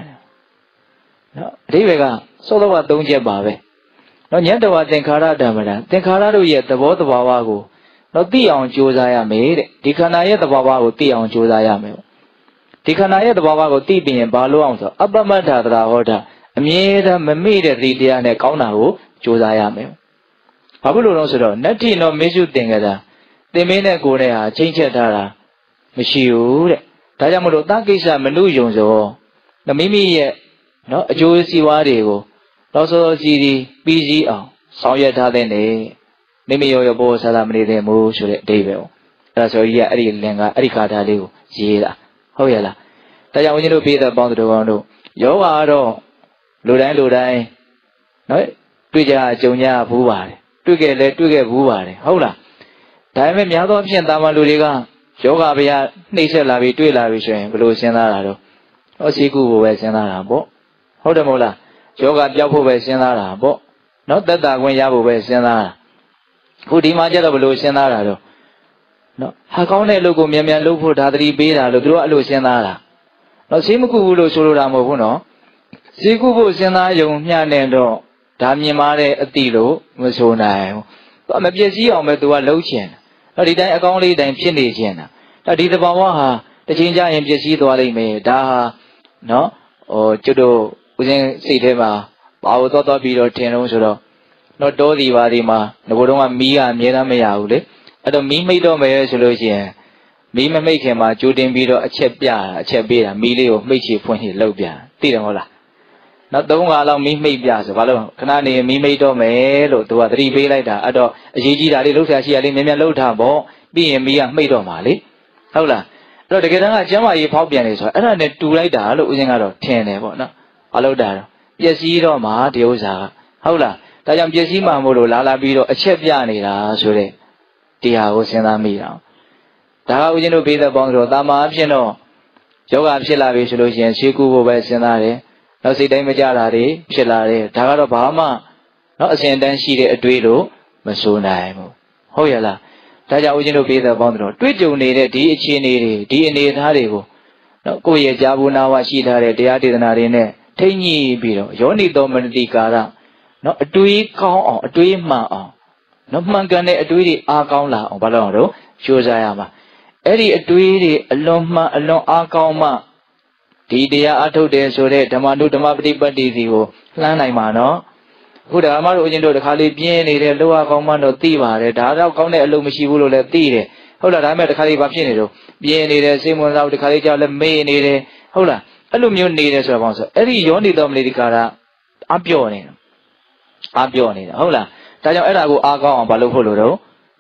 နော်အဓိပ္ပာယ်ကစောစောက၃ချက်ပါပဲနော်ညတဝသင်္ခါရဓမ္မရာသင်္ခါရတို့ရဲ့သဘောတဘာဝကိုတော့သိအောင်ကြိုးစားရမယ်တဲ့ဒီခန္ဓာရဲ့သဘာဝကိုသိအောင်ကြိုးစားရမယ်ဒီခန္ဓာရဲ့သဘာဝကိုသိပြီးရင်ဘာလို့အောင်ဆိုအပ္ပမတ္ထာတရာဟောတာအမြဲတမ်းမမေ့တဲ့သတိတရားနဲ့ကောင်းတာကိုကြိုးစားရမယ်ဘာဖြစ်လို့လဲဆိုတော့နတ္ထိနောမေရှုသင်္ကတာသင်မင်းနဲ့ကိုယ်နဲ့ဟာချိန်ချက်ထားတာမရှိဘူးတဲ့ဒါကြောင့်မလို့တကိစ္စမနုယုံစောမိမိရဲ့ နော်အကျိုးစီးပွားတွေကိုတော့စောစီးပြီးပြီးစည်းအောင်ဆောင်ရွက်ထားတဲ့နေမိမိရောရောဘောဆလာမနေတဲ့မို့ဆိုတဲ့အဓိပ္ပာယ်ပေါ့အဲ့ဒါဆိုကြီးကအဲ့ဒီလင်္ကာအဲ့ဒီခါတာလေးကိုရေးတာဟုတ်ရဲ့လားဒါကြောင့်ဦးဇင်းတို့ပြေးတဲ့ပေါင်းတော်ကောင်းတို့ယောဂါတော့လူတိုင်းလူတိုင်းနော်တွေ့ကြကြုံကြဘူးပါတယ်တွေ့ခဲ့လဲတွေ့ခဲ့ဘူးပါတယ်ဟုတ်လားဒါပေမဲ့များသောအားဖြင့်တာမန်လူတွေကယောဂဗျာနှိမ့်ဆက်လာပြီးတွေ့လာပြီးဆိုရင်ဘယ်လိုစဉ်းစားတာတော့ဟောစီကုကိုပဲစဉ်းစားတာပေါ့ ဟုတ်တယ်မဟုတ်လားယောဂပြောက်ဖို့ပဲစဉ်းစားတာပေါ့နော်တက်တာခွင့်ရဖို့ပဲစဉ်းစားတာခုဒီမှာကျတော့ဘယ်လိုစဉ်းစားတာတော့နော်ဟာကောင်းတဲ့အလုပ်ကိုမြန်မြန်လုပ်ဖို့ဒါသတိပေးတာလို့သူတို့အဲ့လိုစဉ်းစားတာနော်ဈေးမကူဘူးလို့ဆိုလိုတာမဟုတ်ဘူးနော်ဈေးကူဖို့စဉ်းစားယုံမျှနဲ့တော့ဒါမြင်မာတဲ့အတိလို့မဆိုနိုင်ဘူးသူကမပြည့်စည်အောင်ပဲသူကလှုပ်ချင်တယ်ဒီတိုင်းအကောင်းလေးတိုင်းဖြစ်နေခြင်းတာဒါဒီသဘာဝဟာတစ်ချိန်ကျရင်ပြည့်စည်သွားလိမ့်မယ်ဒါဟာနော်ဟိုကျွတ်တို့ ဦးဇင်းစိတ်ထဲမှာဘာလို့သွားသွားပြီးတော့ထင်တော့ဆိုတော့တော့တောဒီပါဒီမှာငဘတော့ကမီးကအမြဲတမ်းမရဘူးလေအဲ့တော့မီးမိတ်တော့မယ်ဆိုလို့ရှိရင်မီးမမိတ်ခင်မှာကြိုတင်ပြီးတော့အချက်ပြတာအချက်ပေးတာမီးလေးကိုမိတ်ချီဖွင့်ချီလောက်ပြသိတယ်မဟုတ်လားနောက်သုံးခါလောက်မီးမိတ်ပြဆိုဘာလို့ခဏနေမီးမိတ်တော့မယ်လို့သူကသတိပေးလိုက်တာအဲ့တော့အရေးကြီးတာလေးလှုပ်ရှားရှိရလေးမြန်မြန်လှုပ်ထားပေါ့ပြီးရင်မီးကမိတ်တော့မှာလေဟုတ်လားအဲ့တော့တကယ်တမ်းကကျမ်းမာရေးဖောက်ပြန်နေဆိုအဲ့ဒါနဲ့တူလိုက်တာလို့ဦးဇင်းကတော့ထင်တယ်ပေါ့နော် ဘာလို့တာတော့ပျက်စီးတော့မှာဒီဥစ္စာကဟုတ်လားဒါကြောင့်ပစ္စည်းမှမို့လို့လာလာပြီးတော့အချက်ပြနေတာဆိုတဲ့တရားကိုစဉ်းစားမိတာဒါကဦးဇင်းတို့ဘေးသက်ပေါင်းဆိုတော့တာမာအဖြစ်တော့ယောဂဖြစ်လာပြီဆိုလို့ရှိရင်ရှေးကူဖို့ပဲစဉ်းစားတယ်နောက်စိတ်တိုင်းမကြတာတွေဖြစ်လာတယ်ဒါကတော့ဘာမှနော်အစဉ်တန်းရှိတဲ့အတွေးလို့မဆိုနိုင်ဘူးဟုတ်ရဲ့လားဒါကြောင့်ဦးဇင်းတို့ဘေးသက်ပေါင်းဆိုတော့တွေ့ကြုံနေတဲ့ဒီအခြေအနေတွေဒီအနေအထားတွေကိုနော်ကိုယ့်ရဲ့ကြာဘူးနာဝရှိထားတဲ့တရားဒေသနာတွေနဲ့ ထိမ့်ညှိပြီးတော့ယောနိတော်မနတိကာရနော်အတွေးကောင်းအောင်အတွေးမှန်အောင်နော်မှန်ကန်တဲ့အတွေးတွေအားကောင်းလာအောင်ဘာလို့အောင်တော့ကြိုးစားရမှာအဲ့ဒီအတွေးတွေအလွန်မှန်အလွန်အားကောင်းမှဒီတရားအထုတ်တယ်ဆိုတဲ့ဓမ္မနုဓမ္မပฏิပတ်တိစီကိုလှမ်းနိုင်မှာနော်အခုဓမ္မတို့အချင်းတို့တခါလေးပြင်းနေတဲ့လောကကောင်းမှတော့သိပါတယ်ဒါတော့ကောင်းတဲ့အလုပ်မရှိဘူးလို့လည်းသိတယ်ဟုတ်လားဒါပေမဲ့တခါလေးဘာဖြစ်နေတော့ပြင်းနေတယ်စိတ်ဝင်စားတခါလေးကြောက်လည်းမေ့နေတယ်ဟုတ်လား အဲ့လိုမျိုးနေတယ်ဆိုတော့ဘာလို့ဆိုအဲ့ဒီယောနိတော်မလေးဒီကာရအပြော့နေတယ်အားပြောနေတာဟုတ်လားဒါကြောင့်အဲ့ဒါကိုအားကောင်းအောင်မလုပ်ဖို့လိုတော့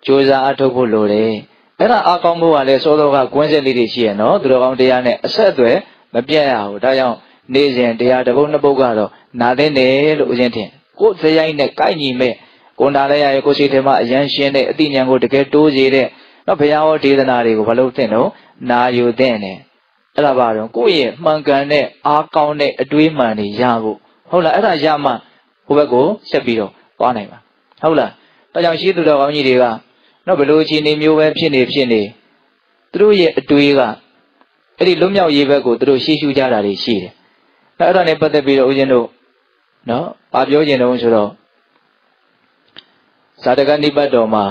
ကြိုးစားအထုတ်ဖို့လိုတယ်အဲ့ဒါအားကောင်းဖို့ကလည်းစောစောကကွင်းဆက်လေးတွေရှိရနော်သူတော်ကောင်းတရားနဲ့အဆက်အသွယ်မပြတ်ရဘူးဒါကြောင့်နေစဉ်တရားတစ်ပုဒ်နှစ်ပုဒ်ကတော့နာသင့်တယ်လို့ဦးဇင်းထင်ကိုယ်စရိုက်နဲ့ကိုက်ညီမဲ့ကိုနာလည်းရရကိုရှိတယ်မှာအရန်ရှင်းတဲ့အတိညာကိုတကယ်တိုးစေတဲ့နော်ဘုရားဟောဒေသနာတွေကိုမလုပ်သင့်တော့နာယူသင့်တယ် အဲ့ဒါပါတော့ကိုယ့်ရဲ့မှန်ကန်တဲ့အားကောင်းတဲ့အတွေးမှန်တွေရဖို့ဟုတ်လားအဲ့ဒါရမှဟိုဘက်ကိုဆက်ပြီးတော့သွားနိုင်ပါဟုတ်လားဒါကြောင့်ရှိသူတော်ကောင်းကြီးတွေကနော်ဘလို့အခြေအနေမျိုးပဲဖြစ်နေဖြစ်နေသူတို့ရဲ့အတွေးကအဲ့ဒီလွတ်မြောက်ရေးဘက်ကိုသူတို့ရှေ့ရှုကြတာတွေရှိတယ်အဲ့ဒါနဲ့ပတ်သက်ပြီးတော့ဦးဇင်းတို့နော်ဘာပြောကျင်တုံးဆိုတော့ဇာတကနိပတ်တော်မှာ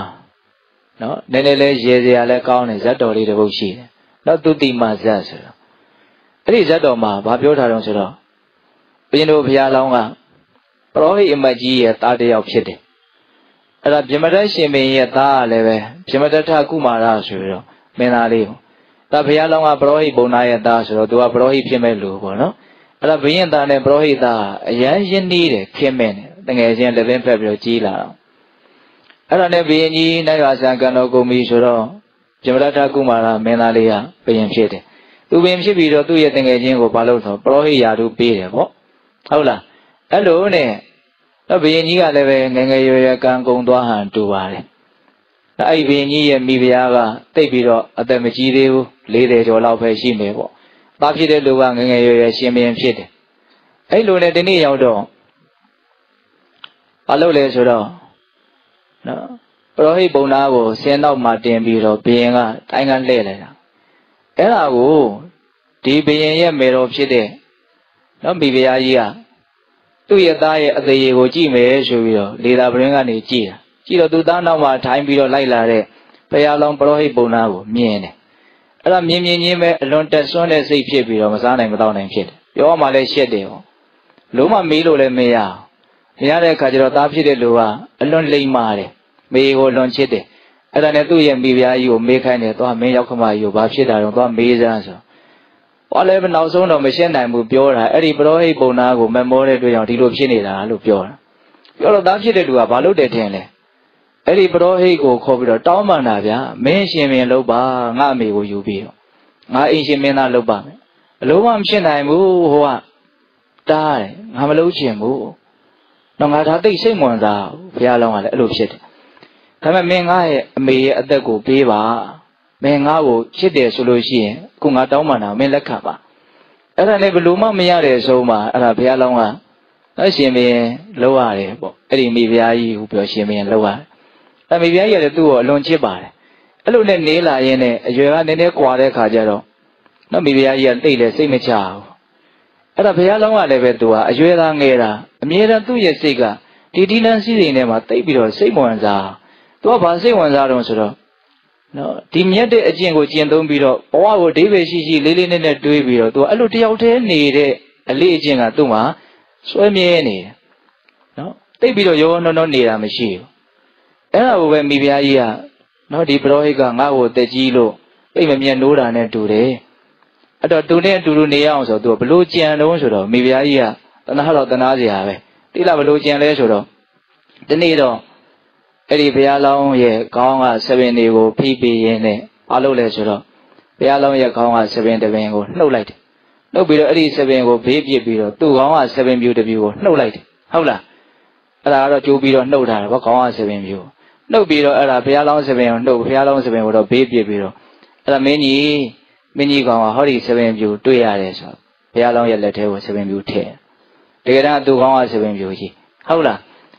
နော်နည်းနည်းလေးရေစရာလည်းကောင်းတယ်ဇတ်တော်လေးတစ်ပုဒ်ရှိတယ်နော်သူတိမဇတ်ဆိုတော့ အဲ့ဒီဇတ်တော်မှာဘာပြောထားတော့ဆိုတော့ဦးဇင်းတို့ဘုရားလောင်းကပရောဟိတ်အမတ်ကြီးရဲ့သားတစ်ယောက်ဖြစ်တယ်အဲ့ဒါဗြဟ္မတရှင်ဘင်ရဲ့သားကလည်းပဲဗြဟ္မတထကုမာရဆိုပြီးတော့မင်းသားလေးပေါ့ဒါဘုရားလောင်းကပရောဟိတ်ဘုံနာရဲ့သားဆိုတော့သူကပရောဟိတ်ဖြစ်မဲ့လူပေါ့နော်အဲ့ဒါဘုရင်သားနဲ့ပရောဟိတ်သားအရန်ရင်းနှီးတယ်ခင်မဲ့တယ်တငယ်ချင်းလက်ပင်ဖက်ပြီးတော့ကြီးလာတော့အဲ့ဒါနဲ့ဘုရင်ကြီးနိုင်ပါဆံကံတော်ကုန်ပြီဆိုတော့ဗြဟ္မတထကုမာရမင်းသားလေးကဘုရင်ဖြစ်တယ် သူဘုရင်ဖြစ်ပြီးတော့သူ့ရဲ့တငယ်ချင်းကိုဘာလို့ဆိုပရောဟိတ်ယာတုပေးတယ်ပေါ့ဟုတ်လားအဲ့လိုနဲ့တော့ဘုရင်ကြီးကလည်းပဲငငယ်ရွယ်ရွယ်ကံကုန်သွားဟန်တူပါတယ်အဲ့ဒီဘုရင်ကြီးရဲ့မိဖုရားကတိတ်ပြီးတော့အသက်မကြီးသေးဘူး40ကျော်လောက်ပဲရှိမယ်ပေါ့။သားဖြစ်တဲ့လူကငငယ်ရွယ်ရွယ်ရှင်ဘုရင်ဖြစ်တယ်။အဲ့လိုနဲ့ဒီနေ့ရောက်တော့ဘာလုပ်လဲဆိုတော့နော်ပရောဟိတ်ဘုံသားကိုဆင်းနောက်မှာတင်ပြီးတော့ဘုရင်ကတိုင်းကလှည့်လိုက်တာ။ အဲ့ဒါကိုဒီဘုရင်ရဲ့မေတော်ဖြစ်တဲ့နော်မိဖုရားကြီးကသူ့ရဲ့သားရဲ့အသေးရေကိုကြည့်မယ်ဆိုပြီးတော့လေသာပရင်းကနေကြည့်တာကြည့်တော့သူသားနောက်မှာထိုင်ပြီးတော့လိုက်လာတဲ့ဘုရားလောင်းပရောဟိတ်ပုံနာကိုမြင်တယ်အဲ့ဒါမြင်မြင်ချင်းပဲအလွန်တက်ဆွမ်းတဲ့စိတ်ဖြစ်ပြီးတော့မစားနိုင်မတော့နိုင်ဖြစ်တယ်ပြောမှလည်းရှက်တယ်ဟောလုံးမမေးလို့လည်းမရအောင်မရတဲ့အခါကျတော့သားဖြစ်တဲ့လူကအလွန်လိမ့်မာတယ်မေကိုလွန်ချစ်တယ် အဲ့ဒါနဲ့သူ့ရဲ့မိဖုရားကြီးကိုမေးခိုင်းတယ်သွားမင်းရောက်ခမကြီးကိုဘာဖြစ်တာတော့သွားမေးစမ်းဆိုဟောလည်းနောက်ဆုံးတော့မရှင်းနိုင်ဘူးပြောတာအဲ့ဒီပရောဟိတ်ပုံနာကိုမမောတဲ့အတွက်ကြောင့်ဒီလိုဖြစ်နေတာလို့ပြောတာပြောတော့သားဖြစ်တဲ့လူကဘာလို့တယ်ထင်လဲအဲ့ဒီပရောဟိတ်ကိုခေါ်ပြီးတော့တောင်းပန်တာဗျာမင်းရှင်မင်းလုပ်ပါငါအမေကိုယူပြီးတော့ငါအိမ်ရှင်မင်းသားလုပ်ပါမယ်အလုံးမမဖြစ်နိုင်ဘူးဟိုကတားတယ်ငါမလုပ်ချင်ဘူးတော့ငါဒါသိစိတ်ဝင်စားဘုရားလောင်းကလည်းအဲ့လိုဖြစ်တယ် ဒါပေမဲ့မင်းငါရဲ့အမေရဲ့အသက်ကိုပေးပါမင်းငါ့ကိုချစ်တယ်ဆိုလို့ရှိရင်ခုငါတောင်းပန်တာမင်းလက်ခံပါအဲ့ဒါလည်းဘလို့မှမရတဲ့အဆုံးမှာအဲ့ဒါဘုရားလောင်းကအရှင်မင်းလောက်ရတယ်ပေါ့အဲ့ဒီမိဘုရားကြီးကိုပြောရှင်မင်းလောက်ရတယ်အဲ့မိဘုရားကြီးကလည်းသူ့ကိုအလွန်ချစ်ပါတယ်အဲ့လိုနဲ့နေလာရင်းနဲ့အရွယ်ကနည်းနည်းကွာတဲ့ခါကျတော့နော်မိဘုရားကြီးကတိတ်လဲစိတ်မချဘူးအဲ့ဒါဘုရားလောင်းကလည်းပဲသူကအရွယ်သားငယ်တာအမြဲတမ်းသူ့ရဲ့စိတ်ကဒီဒီလန်းစည်းစိမ်ထဲမှာတိတ်ပြီးတော့စိတ်ဝင်စား သူကဘာစိတ်ဝင်စားတော့ဆိုတော့နော်ဒီမြတ်တဲ့အကျင့်ကိုကျင့်သုံးပြီးတော့ဘဝကိုဒိဗေရှိရှိလေးလေးနက်နက်တွေးပြီးတော့သူကအဲ့လိုတယောက်တည်းနေတဲ့အလေးအကျင့်ကသူ့မှာစွဲမြဲနေတယ်နော်တိတ်ပြီးတော့ရောရောနှောနှောနေတာမရှိဘူးအဲ့ဒါကိုပဲမိဖုရားကြီးကနော်ဒီပရောဟိတ်ကငါ့ကိုတက်ကြီးလို့ပြိတ်မမြတ်နိုးတာနဲ့တူတယ်အဲ့တော့တူနဲ့အတူတူနေရအောင်ဆိုတော့သူဘလို့ကြံတော့ဆိုတော့မိဖုရားကြီးကတနာတော့တနာစရာပဲတိလာဘလို့ကြံလဲဆိုတော့ဒီနေ့တော့ အဲ့ဒီဘုရားလောင်းရဲ့ခေါင်းကဆပင်တွေကိုဖိပြီးရင်းနဲ့အလုပ်လဲဆိုတော့ဘုရားလောင်းရဲ့ခေါင်းကဆပင်တစ်ပင်ကိုနှုတ်လိုက်တယ်နှုတ်ပြီးတော့အဲ့ဒီဆပင်ကိုဘေးပစ်ပြီးတော့သူ့ခေါင်းကဆပင်ပြူတစ်ပြူကိုနှုတ်လိုက်တယ်ဟုတ်လားအဲ့ဒါကတော့ကြိုးပြီးတော့နှုတ်ထားတယ်ဗောခေါင်းကဆပင်ပြူနှုတ်ပြီးတော့အဲ့ဒါဘုရားလောင်းဆပင်ကိုနှုတ်ဘုရားလောင်းဆပင်ကိုတော့ဘေးပစ်ပြီးတော့အဲ့ဒါမင်းကြီးမင်းကြီးကောင်ကဟောဒီဆပင်ပြူတွေ့ရတယ်ဆိုတော့ဘုရားလောင်းရဲ့လက်ထဲကိုဆပင်ပြူထည့်တကယ်တမ်းသူ့ခေါင်းကဆပင်ပြူကြီးဟုတ်လား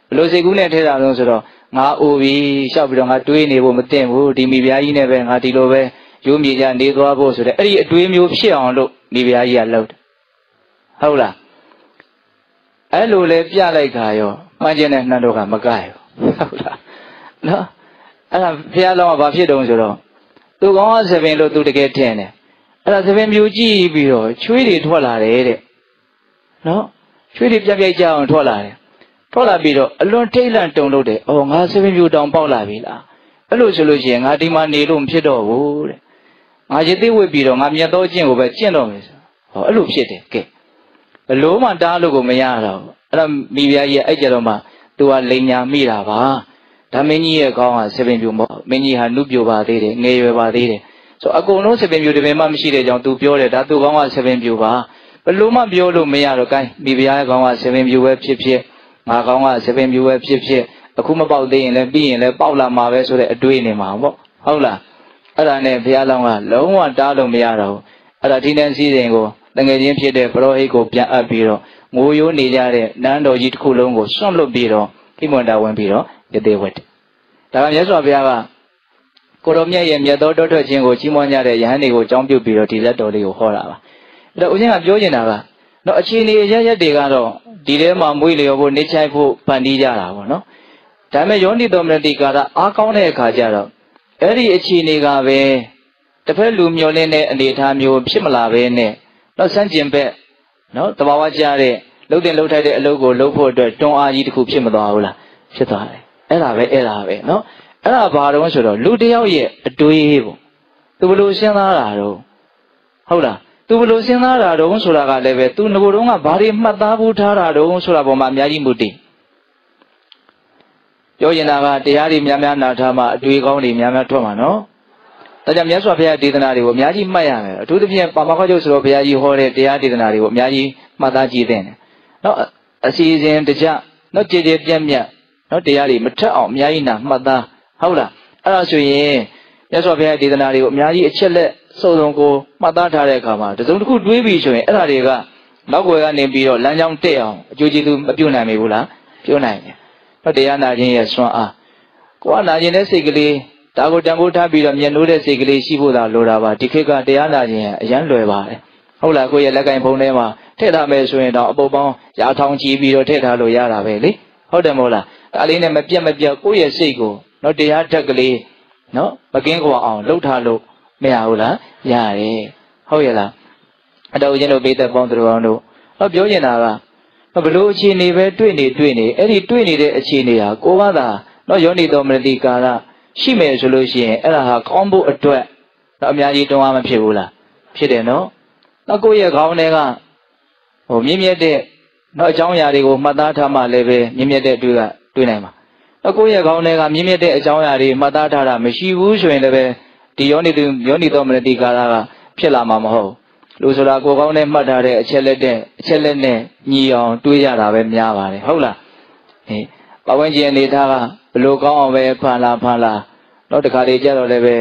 ဘလို့စိတ်ကူးနဲ့ထဲတာလို့ဆိုတော့ ငါအိုပြီးလျှောက်ပြီးတော့ငါတွေးနေဖို့မသင့်ဘူးဒီမိဖုရားကြီးနဲ့ပဲငါဒီလိုပဲရိုးမြေကြနေသွားဖို့ဆိုတဲ့အဲ့ဒီအတွေးမျိုးဖြစ်အောင်လို့မိဖုရားကြီးကလှုပ်တယ်ဟုတ်လားအဲ့လိုလဲပြလိုက်ခါရောမှန်ကျင်တဲ့နှံတော့ကမကရဘူးဟုတ်လားနော်အဲ့ဒါဘုရားလောင်းကဘာဖြစ်တုံးဆိုတော့သူကောင်းကသပင်လို့သူတကယ်ထင်တယ်အဲ့ဒါသပင်မျိုးကြည့်ပြီးတော့ချွေးတွေထွက်လာတယ်တဲ့နော်ချွေးတွေပြပြကြအောင်ထွက်လာတယ် ထွက်လာပြီးတော့အလွန်ထိတ်လန့်တုန်လို့တယ်။အော်ငါစပင်ပြူတောင်ပေါက်လာပြီလား။အဲ့လိုဆိုလို့ရှိရင်ငါဒီမှာနေလို့မဖြစ်တော့ဘူးတဲ့။ငါရသေးဝစ်ပြီးတော့ငါမြတ်သောကျင့်ကိုပဲကျင့်တော့မယ်ဆို။ဟောအဲ့လိုဖြစ်တယ်ကဲ။ဘလို့မှတားလို့ကိုမရတော့ဘူး။အဲ့ဒါမိဖုရားကြီးအဲ့ကြတော့မှသူကလိန်ညာမိတာပါ။ဒါမင်းကြီးရဲ့ခေါင်းကစပင်ပြူမဟုတ်။မင်းကြီးဟာနုပြူပါသေးတယ်။ငယ်ရွယ်ပါသေးတယ်။ဆိုအကုန်လုံးစပင်ပြူတပင်မှမရှိတဲ့ကြောင့်သူပြောတယ်ဒါသူခေါင်းကစပင်ပြူပါ။ဘလို့မှပြောလို့မရတော့ gain မိဖုရားရဲ့ခေါင်းကစပင်ပြူပဲဖြစ်ဖြစ် ငါကောင်းကစပင်ပြူပဲဖြစ်ဖြစ်အခုမပေါက်သေးရင်လည်းပြီးရင်လည်းပေါက်လာမှာပဲဆိုတဲ့အတွေးနေမှာပေါ့ဟုတ်လားအဲ့ဒါနဲ့ဘုရားလောင်းကလုံးဝတားလို့မရတော့ဘူးအဲ့ဒါဒီနေ့စည်းစိမ်ကိုတငယ်ချင်းဖြစ်တဲ့ပရောဟိတ်ကိုပြန်အပ်ပြီးတော့ငိုယိုးနေကြတဲ့နန်းတော်ကြီးတစ်ခုလုံးကိုစွန့်လွတ်ပြီးတော့ခိမွန်တာဝင်ပြီးတော့ရသေးဝတ်ဒါကမြတ်စွာဘုရားကကိုတော်မြတ်ရဲ့မြတ်သောတောထွက်ခြင်းကိုကြီးမွမ်းကြတဲ့ယဟန်တွေကိုအကြောင်းပြုပြီးတော့ဒီလက်တော်လေးကိုဟောတာပါအဲ့တော့ဦးဇင်းကပြောချင်တာကနော်အခြေအနေရရက်တွေကတော့ ဒီထဲမှာမွေးလျော်ဖို့နေချိုက်ဖို့ဖန်တီးကြတာပေါ့နော်ဒါပေမဲ့ယောနိတော်မနတိကာရအားကောင်းတဲ့အခါကျတော့အဲ့ဒီအခြေအနေကပဲတစ်ဖက်လူမျောလင်းတဲ့အနေအထားမျိုးဖြစ်မလာဘဲနဲ့တော့စန့်ကျင်ဘက်နော်တဘာဝကြတဲ့လှုပ်တင်လှုပ်ထိုက်တဲ့အလုပ်ကိုလုပ်ဖို့အတွက်တွန်းအားကြီးတစ်ခုဖြစ်မသွားဘူးလားဖြစ်သွားတယ်အဲ့ဒါပဲအဲ့ဒါပဲနော်အဲ့ဒါဘာတော့ဆိုတော့လူတယောက်ရဲ့အတွေးပေါ့သူဘလို့စဉ်းစားတာတော့ဟုတ်လား သူဘလို့စဉ်းစားတာတော့ဆိုတာကလည်းပဲသူငကိုယ်တုန်းကဘာတွေမှတ်သားဖို့ထားတာတော့ဆိုတာပေါ်မှာအများကြီးမူတည်ပြောရင်ကတရားတွေများများနာထားမှအတွေ့ကောင်းတွေများများထွက်မှာနော်ဒါကြောင့်မြတ်စွာဘုရားဒေသနာတွေကိုအများကြီးမှတ်ရမယ်အထူးသဖြင့်ပါမခောက်ကျုပ်ဆိုတော့ဘုရားကြီးဟောတဲ့တရားဒေသနာတွေကိုအများကြီးမှတ်သားကြည့်သင့်တယ်နော်အစီအစဉ်တကြနော်ကြည်ကြည်ပြတ်ပြတ်နော်တရားတွေမထက်အောင်အများကြီးနာမှတ်သားဟုတ်လားအဲ့ဒါဆိုရင်မြတ်စွာဘုရားဒေသနာတွေကိုအများကြီးအချက်လက် စုံစုံကိုမှတ်သားထားတဲ့အခါမှာတစုံတစ်ခုတွေးပြီးဆိုရင်အဲ့ဒါတွေကနောက်ွယ်ကနေပြီးတော့လမ်းကြောင်းတက်အောင်အကျိုးကျေးဇူးမပြုတ်နိုင်မိဘူးလားပြုတ်နိုင်တယ်တော့တရားနာခြင်းရဲ့ဆွမ်းအားကိုကနာခြင်းတဲ့စိတ်ကလေးဒါကိုတန်ဖိုးထားပြီးတော့မျက်နှိုးတဲ့စိတ်ကလေးရှိဖို့သာလိုတာပါဒီခေတ်ကတရားနာခြင်းအရန်လွယ်ပါတယ်ဟုတ်လားကိုယ့်ရဲ့လက်ကင်ဖုံးထဲမှာထည့်ထားမယ်ဆိုရင်တော့အပုပ်ပေါင်းရာထောင်ကြီးပြီးတော့ထည့်ထားလို့ရတာပဲလေဟုတ်တယ်မဟုတ်လားဒါလေးနဲ့မပြတ်မပြတ်ကိုယ့်ရဲ့စိတ်ကိုတော့တရားဓာတ်ကလေးနော်မကင်းကွာအောင်လှုပ်ထားလို့ မရဘူးလားရတယ်ဟုတ်ရဲ့လားအတော်ချင်းတို့ပေးသက်ပေါင်းသူတော်ကောင်းတို့ဟောပြောနေတာကဘလို့အခြေအနေပဲတွေ့နေတွေ့နေအဲ့ဒီတွေ့နေတဲ့အခြေအနေဟာကိုကသာနော်ယောနိတော်မရတိကာရရှိမယ်ဆိုလို့ရှိရင်အဲ့ဒါဟာကောင်းဖို့အတွက်တော့အများကြီးတွန်းအားမဖြစ်ဘူးလားဖြစ်တယ်နော်တော့ကိုယ့်ရဲ့ခေါင်းထဲကဟိုမြင့်မြတ်တဲ့နော်အကြောင်းအရာတွေကိုမှတ်သားထားမှလည်းပဲမြင့်မြတ်တဲ့တွေ့ကတွေ့နိုင်မှာတော့ကိုယ့်ရဲ့ခေါင်းထဲကမြင့်မြတ်တဲ့အကြောင်းအရာတွေမှတ်သားထားတာမရှိဘူးဆိုရင်လည်း ဒီယောနိတုယောနိတော်မနတိကာရကဖြစ်လာမှာမဟုတ်လူဆိုတာကိုယ်ကောင်းနဲ့မှတ်ထားတဲ့အချက်လက်တဲ့အချက်လက်နဲ့ညီအောင်တွေးရတာပဲများပါတယ်ဟုတ်လားဟင်ပဝန်းကျင်အနေထားကဘလို့ကောင်းအောင်ပဲဖန်လာဖန်လာတော့တခါလေကြတော့လည်းပဲ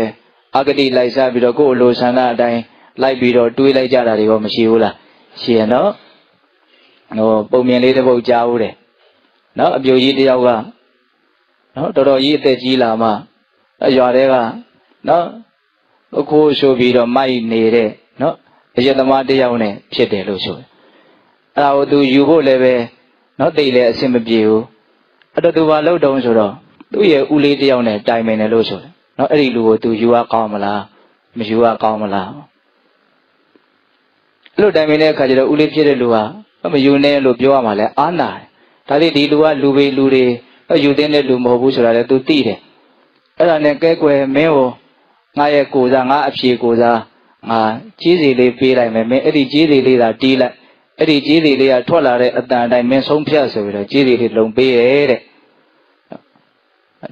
အဂတိလိုက်စားပြီးတော့ကိုယ်လိုဆန္ဒအတိုင်းလိုက်ပြီးတော့တွေးလိုက်ကြတာတွေရောမရှိဘူးလားရှိရနော်ဟိုပုံမြင်လေးတစ်ပုတ်ကြားဦးတယ်နော်အပြိုကြီးတယောက်ကနော်တော်တော်ကြီးအသက်ကြီးလာမှအရွာတွေကနော် အခုဆိုပြီးတော့မိုက်နေတဲ့နော်အယက်သမားတယောက်နဲ့ဖြစ်တယ်လို့ဆိုတယ်အဲ့ဒါကိုသူယူဖို့လည်းပဲနော်တိတ်လည်းအဆင်မပြေဘူးအဲ့တော့သူဘာလုပ်တုံးဆိုတော့သူ့ရဲ့ဦးလေးတယောက်နဲ့တိုင်ပင်တယ်လို့ဆိုတယ်နော်အဲ့ဒီလူကိုသူယူရကောင်းမလားမယူရကောင်းမလားအဲ့လိုတိုင်ပင်တဲ့အခါကျတော့ဦးလေးဖြစ်တဲ့လူဟာမယူနဲ့လို့ပြောရမှာလဲအာနာတယ်ဒါလေးဒီလူကလူပေလူတွေယူတဲ့လူမဟုတ်ဘူးဆိုတာလည်းသူသိတယ်အဲ့ဒါနဲ့ကဲကွယ်မင်းကို ငါရဲ့ကိုစားငါအဖြေကိုစားငါကြီးစီလေးပေးလိုက်မယ်မင်းအဲ့ဒီကြီးစီလေးသာတီးလိုက်အဲ့ဒီကြီးစီလေးကထွက်လာတဲ့အတန်အတိုင်းမင်းဆုံးဖြတ်ဆိုပြီးတော့ကြီးစီလေးလုံပေးရဲ့တဲ့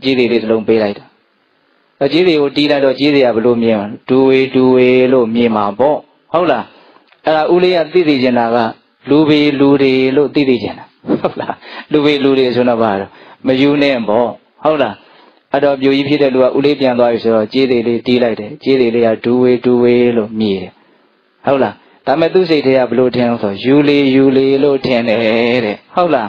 ကြီးစီလေးတစ်လုံးပေးလိုက်တာအကြီးတွေကိုတီးလိုက်တော့ကြီးတွေကဘလို့မြင်မှာဒူဝေဒူဝေလို့မြင်မှာပေါ့ဟုတ်လားအဲ့ဒါဦးလေးကသိသိကျင်တာကလူပေလူတွေလို့သိသိကျင်တာဟုတ်လားလူပေလူတွေဆိုတော့ဘာလို့မယူနဲ့ပေါ့ဟုတ်လား အဲ့တော့ပြိုကြီးဖြစ်တဲ့လူကဦးလေးပြန်သွားပြီဆိုတော့ကြေးသေးလေးတီးလိုက်တယ်ကြေးသေးလေးကဒူဝေဒူဝေလို့မြည်တယ်ဟုတ်လားဒါမဲ့သူ့စိတ်ထဲကဘလို့ထင်လို့ဆိုယူလေယူလေလို့ထင်တယ်တဲ့ဟုတ်လား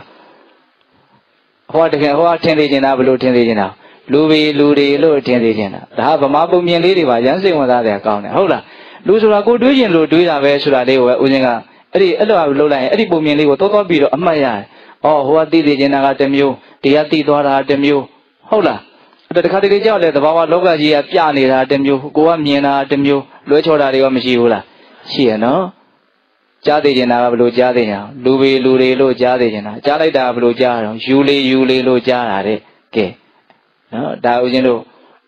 ဟောတကယ်ဟောထင်သေးချင်တာဘလို့ထင်သေးချင်တာလူပေလူတွေလို့ထင်သေးချင်တာဒါဗမာပုံမြင်လေးတွေပါရမ်းစိတ်ဝင်စားတယ်ကောင်းတယ်ဟုတ်လားလူဆိုတာကိုတွေးကျင်လို့တွေးတာပဲဆိုတာလေးကိုပဲဦးဇင်းကအဲ့ဒီအဲ့လိုလုပ်လိုက်ရင်အဲ့ဒီပုံမြင်လေးကိုတောတောပြီးတော့အမှတ်ရတယ်။အော်ဟိုကသိသေးချင်တာကတစ်မျိုးဒီကသိသွားတာတစ်မျိုးဟုတ်လား အဲ့တခါတလေကြောက်လေသဘာဝလောကကြီးကပြနေတာတစ်မျိုးကိုကမြင်တာတစ်မျိုးလွဲချော်တာတွေရောမရှိဘူးလားရှိရနော်ကြားသိကျင်တာကဘလို့ကြားသိကြအောင်လူပေလူတွေလို့ကြားသိကျင်တာကြားလိုက်တာဘလို့ကြားအောင်ယူလေယူလေလို့ကြားတာတဲ့ကဲနော်ဒါဦးချင်းတို့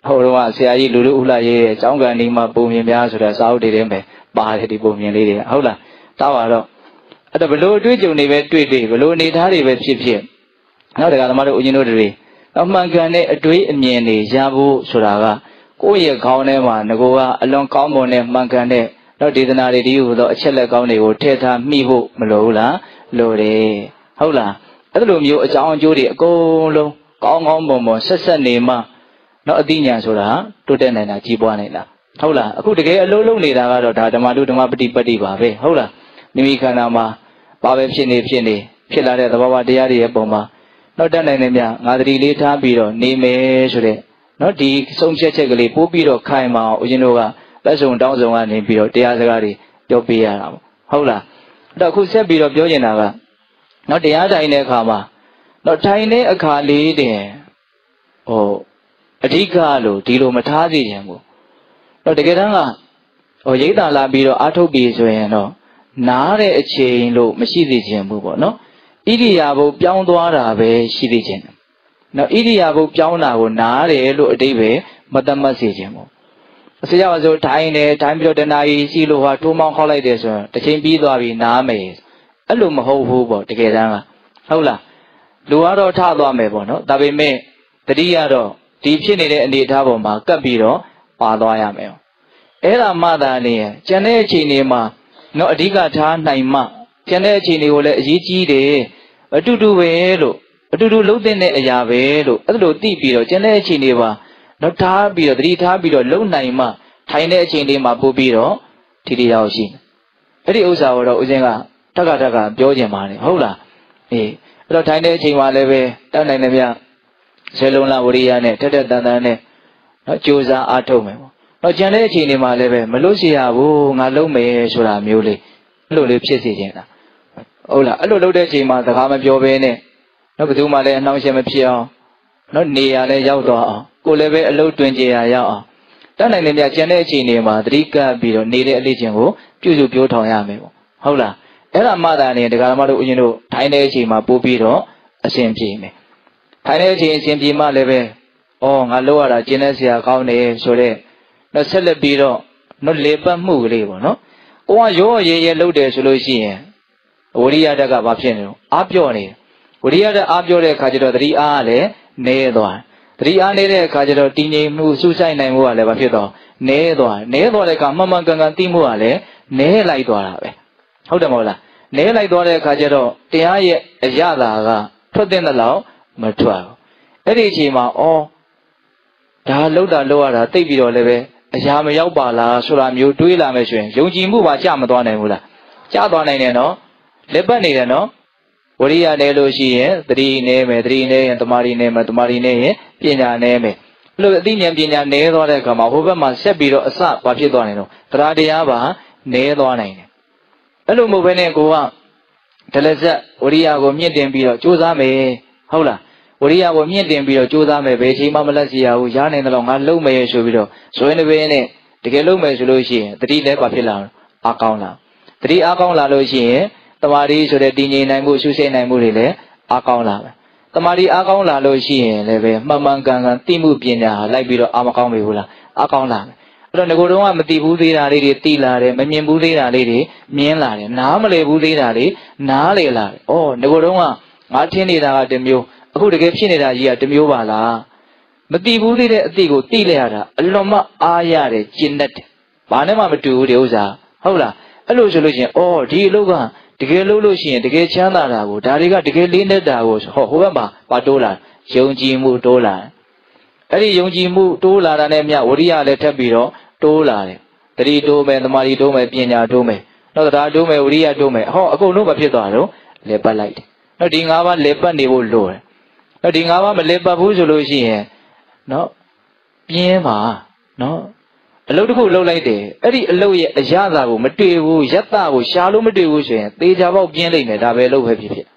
ဟိုတော့ဆရာကြီးလူလူဥလာရေးရဲ့အကြောင်းကန်ဒီမှာပုံမြင်များဆိုတဲ့စာအုပ်တွေထဲမှာပါတယ်ဒီပုံမြင်လေးတွေဟုတ်လားတောက်ပါတော့အဲ့တော့ဘလို့အတွေ့အကြုံတွေပဲတွေ့တွေ့ဘလို့အနေထားတွေပဲဖြစ်ဖြစ်နောက်တကသမားတို့ဦးချင်းတို့တွေ အမှန်ကန်တဲ့အတွေ့အမြင်တွေရဖို့ဆိုတာကကိုယ့်ရဲ့ခေါင်းထဲမှာငကိုကအလွန်ကောင်းမွန်တဲ့မှန်ကန်တဲ့တော့ဒေသနာတွေဒီဟိုတော့အချက်လက်ကောင်းတွေကိုထည့်ထားမိဖို့မလိုဘူးလားလိုတယ်ဟုတ်လားအဲ့လိုမျိုးအကြောင်းအကျိုးတွေအကုန်လုံးကောင်းကောင်းမွန်မွန်ဆက်ဆက်နေမှတော့အသိဉာဏ်ဆိုတာတိုးတက်နိုင်တာကြီးပွားနိုင်တာဟုတ်လားအခုတကယ်အလုံးလုံးနေတာကတော့ဒါဓမ္မတုဓမ္မပฏิပတ္တိပါပဲဟုတ်လားမိမိခန္ဓာမှာဘာပဲဖြစ်နေဖြစ်နေဖြစ်လာတဲ့သဘောဝတရားတွေရဲ့ပုံမှာ တော့တက်နိုင်တယ်မြငါတတိလေးထားပြီးတော့နေမယ်ဆိုတဲ့နော်ဒီဆုံးဖြတ်ချက်ကလေးပို့ပြီးတော့ခိုင်မအောင်ဦးဇင်းတို့ကလက်ဆောင်တောင်းဆောင်ကနေပြီးတော့တရားစကားတွေပြောပေးရတာပေါ့ဟုတ်လားတော့အခုဆက်ပြီးတော့ပြောနေတာကနော်တရားထိုင်တဲ့အခါမှာနော်ထိုင်တဲ့အခါလေးတင်ဟိုအဓိကလို့ဒီလိုမထားစေချင်ဘူးတော့တကယ်တမ်းကဟိုရိတ်တာလာပြီးတော့အာထုတ်ပြီးဆိုရင်တော့နားတဲ့အချိန်လို့မရှိသေးခြင်းဘူးပေါ့နော် ဣရိယာပုပြောင်းသွားတာပဲရှိသေးခြင်းနော်ဣရိယာပုပြောင်းတာကိုနားတယ်လို့အတိပဲမတတ်မှတ်စေခြင်းပေါ့အစရပါဆိုထိုင်းတယ်ထိုင်းပြီးတော့တနာကြီးရှိလို့ဟာထိုးမောင်းခေါက်လိုက်တယ်ဆိုရင်တစ်ချိန်ပြီးသွားပြီနားမယ်အဲ့လိုမဟုတ်ဘူးပေါ့တကယ်တမ်းကဟုတ်လားလူကတော့ထသွားမယ်ပေါ့နော်ဒါပေမဲ့တတိယတော့ဒီဖြစ်နေတဲ့အနေအထားပေါ်မှာကပ်ပြီးတော့ပါသွားရမယ်အဲ့ဒါမှသာနေရင်ကျန်တဲ့အချိန်တွေမှာနော်အဓိကထားနိုင်မှကျန်တဲ့အချိန်တွေကိုလည်းအရေးကြီးတယ် အတူတူပဲလို့အတူတူလုံးတဲ့အရာပဲလို့အဲ့လိုသိပြီးတော့ကျန်တဲ့အချိန်တွေပါနော်ထားပြီးတော့တတိထားပြီးတော့လုံနိုင်မှထိုင်တဲ့အချိန်လေးမှာပို့ပြီးတော့ထိတိရောက်ရှိအဲ့ဒီဥစ္စာကိုတော့ဦးဇင်းကတက်ကတက်ကပြောကြင်ပါတယ်ဟုတ်လားအေးအဲ့တော့ထိုင်တဲ့အချိန်မှာလည်းပဲတတ်နိုင်တယ်ဗျဇေလုံးလာဝရိယနဲ့တက်တက်တန်တန်နဲ့နော်ကြိုးစားအားထုတ်မယ်ပေါ့တော့ကြံတဲ့အချိန်တွေမှာလည်းပဲမလို့ရှိရဘူးငါလုံးမယ်ဆိုတာမျိုးလေးအဲ့လိုလေးဖြစ်စေချင်တာ ဟုတ်လားအဲ့လိုလုပ်တဲ့အချိန်မှာစကားမပြောဘဲနဲ့နော်ဘယ်သူမှလည်းအနှောင့်အယှက်မဖြစ်အောင်နော်နေရလည်းရောက်သွားအောင်ကိုလည်းပဲအလုတ်တွင်ကြရရောက်အောင်တတ်နိုင်တယ်များကျန်တဲ့အချိန်တွေမှာသတိကပ်ပြီးတော့နေတဲ့အလေးချင်းကိုပြုစုပြောထောင်ရမယ်ပေါ့ဟုတ်လားအဲ့ဒါမှသာနေဒကာမတို့ဦးဇင်းတို့ထိုင်တဲ့အချိန်မှာပို့ပြီးတော့အစဉ်ပြေမယ်ထိုင်တဲ့အချိန်အစဉ်ပြေမှလည်းပဲဩငါလောက်ရတာကျင်းတဲ့ဆရာကောင်းတယ်ဆိုတော့တော့ဆက်လက်ပြီးတော့နော်လေပတ်မှုကလေးပေါ့နော်ကိုကရောရဲရဲလှုပ်တယ်ဆိုလို့ရှိရင် ဝရိယတက်ကဘာဖြစ်နေလဲအားပြော့နေတယ်ဝရိယတက်အားပြောတဲ့အခါကျတော့သတိအားကလည်းနေသွားသတိအားနေတဲ့အခါကျတော့တည်ငြိမ်မှုစူးစိုက်နိုင်မှုကလည်းဘာဖြစ်တော့နေသွားနေသွားတဲ့အခါမှန်မှန်ကန်ကန်သိမှုကလည်းနေလိုက်သွားတာပဲဟုတ်တယ်မဟုတ်လားနေလိုက်သွားတဲ့အခါကျတော့တရားရဲ့အရသာကထွက်တဲ့လောက်မထွက်ဘူးအဲ့ဒီအချိန်မှာဩဒါလှုပ်တာလှုပ်ရတာတိတ်ပြီးတော့လည်းပဲအရာမရောက်ပါလားဆိုတာမျိုးတွေးလာမယ်ဆိုရင်ယုံကြည်မှုပါကြမသွားနိုင်ဘူးလားကြသွားနိုင်တယ်နော် လက်ပတ်နေတယ်နော်ဝရိယနဲ့လို့ရှိရင်သတိနေမယ်သတိနေရင်တမာရီနေမယ်တမာရီနေရင်ပညာနေမယ်အဲ့လိုအသိဉာဏ်ပညာနေသွားတဲ့အခါမှာဟိုဘက်မှာဆက်ပြီးတော့အစဘာဖြစ်သွားနိုင်တော့တရားတရားပါနေသွားနိုင်တယ်အဲ့လိုမဟုတ်ဘဲနဲ့ကိုကဒလဇက်ဝရိယကိုမြင့်တင်ပြီးတော့ကြိုးစားမယ်ဟုတ်လားဝရိယကိုမြင့်တင်ပြီးတော့ကြိုးစားမယ်ဘယ်ချိန်မှမလက်စီရဘူးရားနိုင်တယ်လို့ငါလုံမယ်ဆိုပြီးတော့ဇွဲနေပင်းနဲ့တကယ်လုံမယ်ဆိုလို့ရှိရင်တတိလည်းပါဖြစ်လာအားကောင်းလာတတိအားကောင်းလာလို့ရှိရင် တမာရီဆိုတဲ့တည်ငြိမ်နိုင်မှုရှုစိတ်နိုင်မှုတွေလည်းအားကောင်းလာမယ်တမာရီအားကောင်းလာလို့ရှိရင်လည်းပဲမှန်မှန်ကန်ကန်သိမှုပညာဟာလိုက်ပြီးတော့အားမကောင်းပြီဘူးလားအားကောင်းလာမယ်အဲ့တော့ငကိုယ်တော့ကမသိဘူးသေးတာလေးတွေသိလာတယ်မမြင်ဘူးသေးတာလေးတွေမြင်လာတယ်နားမလည်ဘူးသေးတာလေးနားလေလာတယ်ဩငကိုယ်တော့ကငါထင်နေတာကတမျိုးအခုတကယ်ဖြစ်နေတာကြီးကတမျိုးပါလားမတိဘူးသေးတဲ့အတိကိုတိလိုက်ရတာအလွန်မှအားရတယ်ကျင့်တတ်တယ်ဘာနဲ့မှမတူဘူးဒီဥစ္စာဟုတ်လားအဲ့လိုဆိုလို့ရှိရင်အော်ဒီအလုပ်က တကယ်လို့လို့ရှိရင်တကယ်ချမ်းသာတာကိုဒါတွေကတကယ်လေးနေတာကိုဟောဟိုဘက်မှာပါတိုးလာယုံကြည်မှုတိုးလာအဲ့ဒီယုံကြည်မှုတိုးလာတာနဲ့မြဝရိယလည်းထပ်ပြီးတော့တိုးလာတယ်တတိတိုးမယ်သမာဓိတိုးမယ်ပညာတိုးမယ်နောက်တရားတိုးမယ်ဝရိယတိုးမယ်ဟောအကုန်လုံးမဖြစ်သွားတော့လေပတ်လိုက်တယ်နောက်ဒီ၅ပါးလေပတ်နေဖို့လိုတယ်နော်ဒီငါးပါးမလဲပတ်ဘူးဆိုလို့ရှိရင်နော်ပြင်းပါနော် အလုပ်တစ်ခုလုပ်လိုက်တယ်အဲ့ဒီအလုပ်ရဲ့အရသာကိုမတွေ့ဘူးယတ္တကိုရှာလို့မတွေ့ဘူးဆိုရင်သေချာပေါက်ပြင်းလိုက်မယ်ဒါပဲလုပ်ပဲဖြစ်ဖြစ်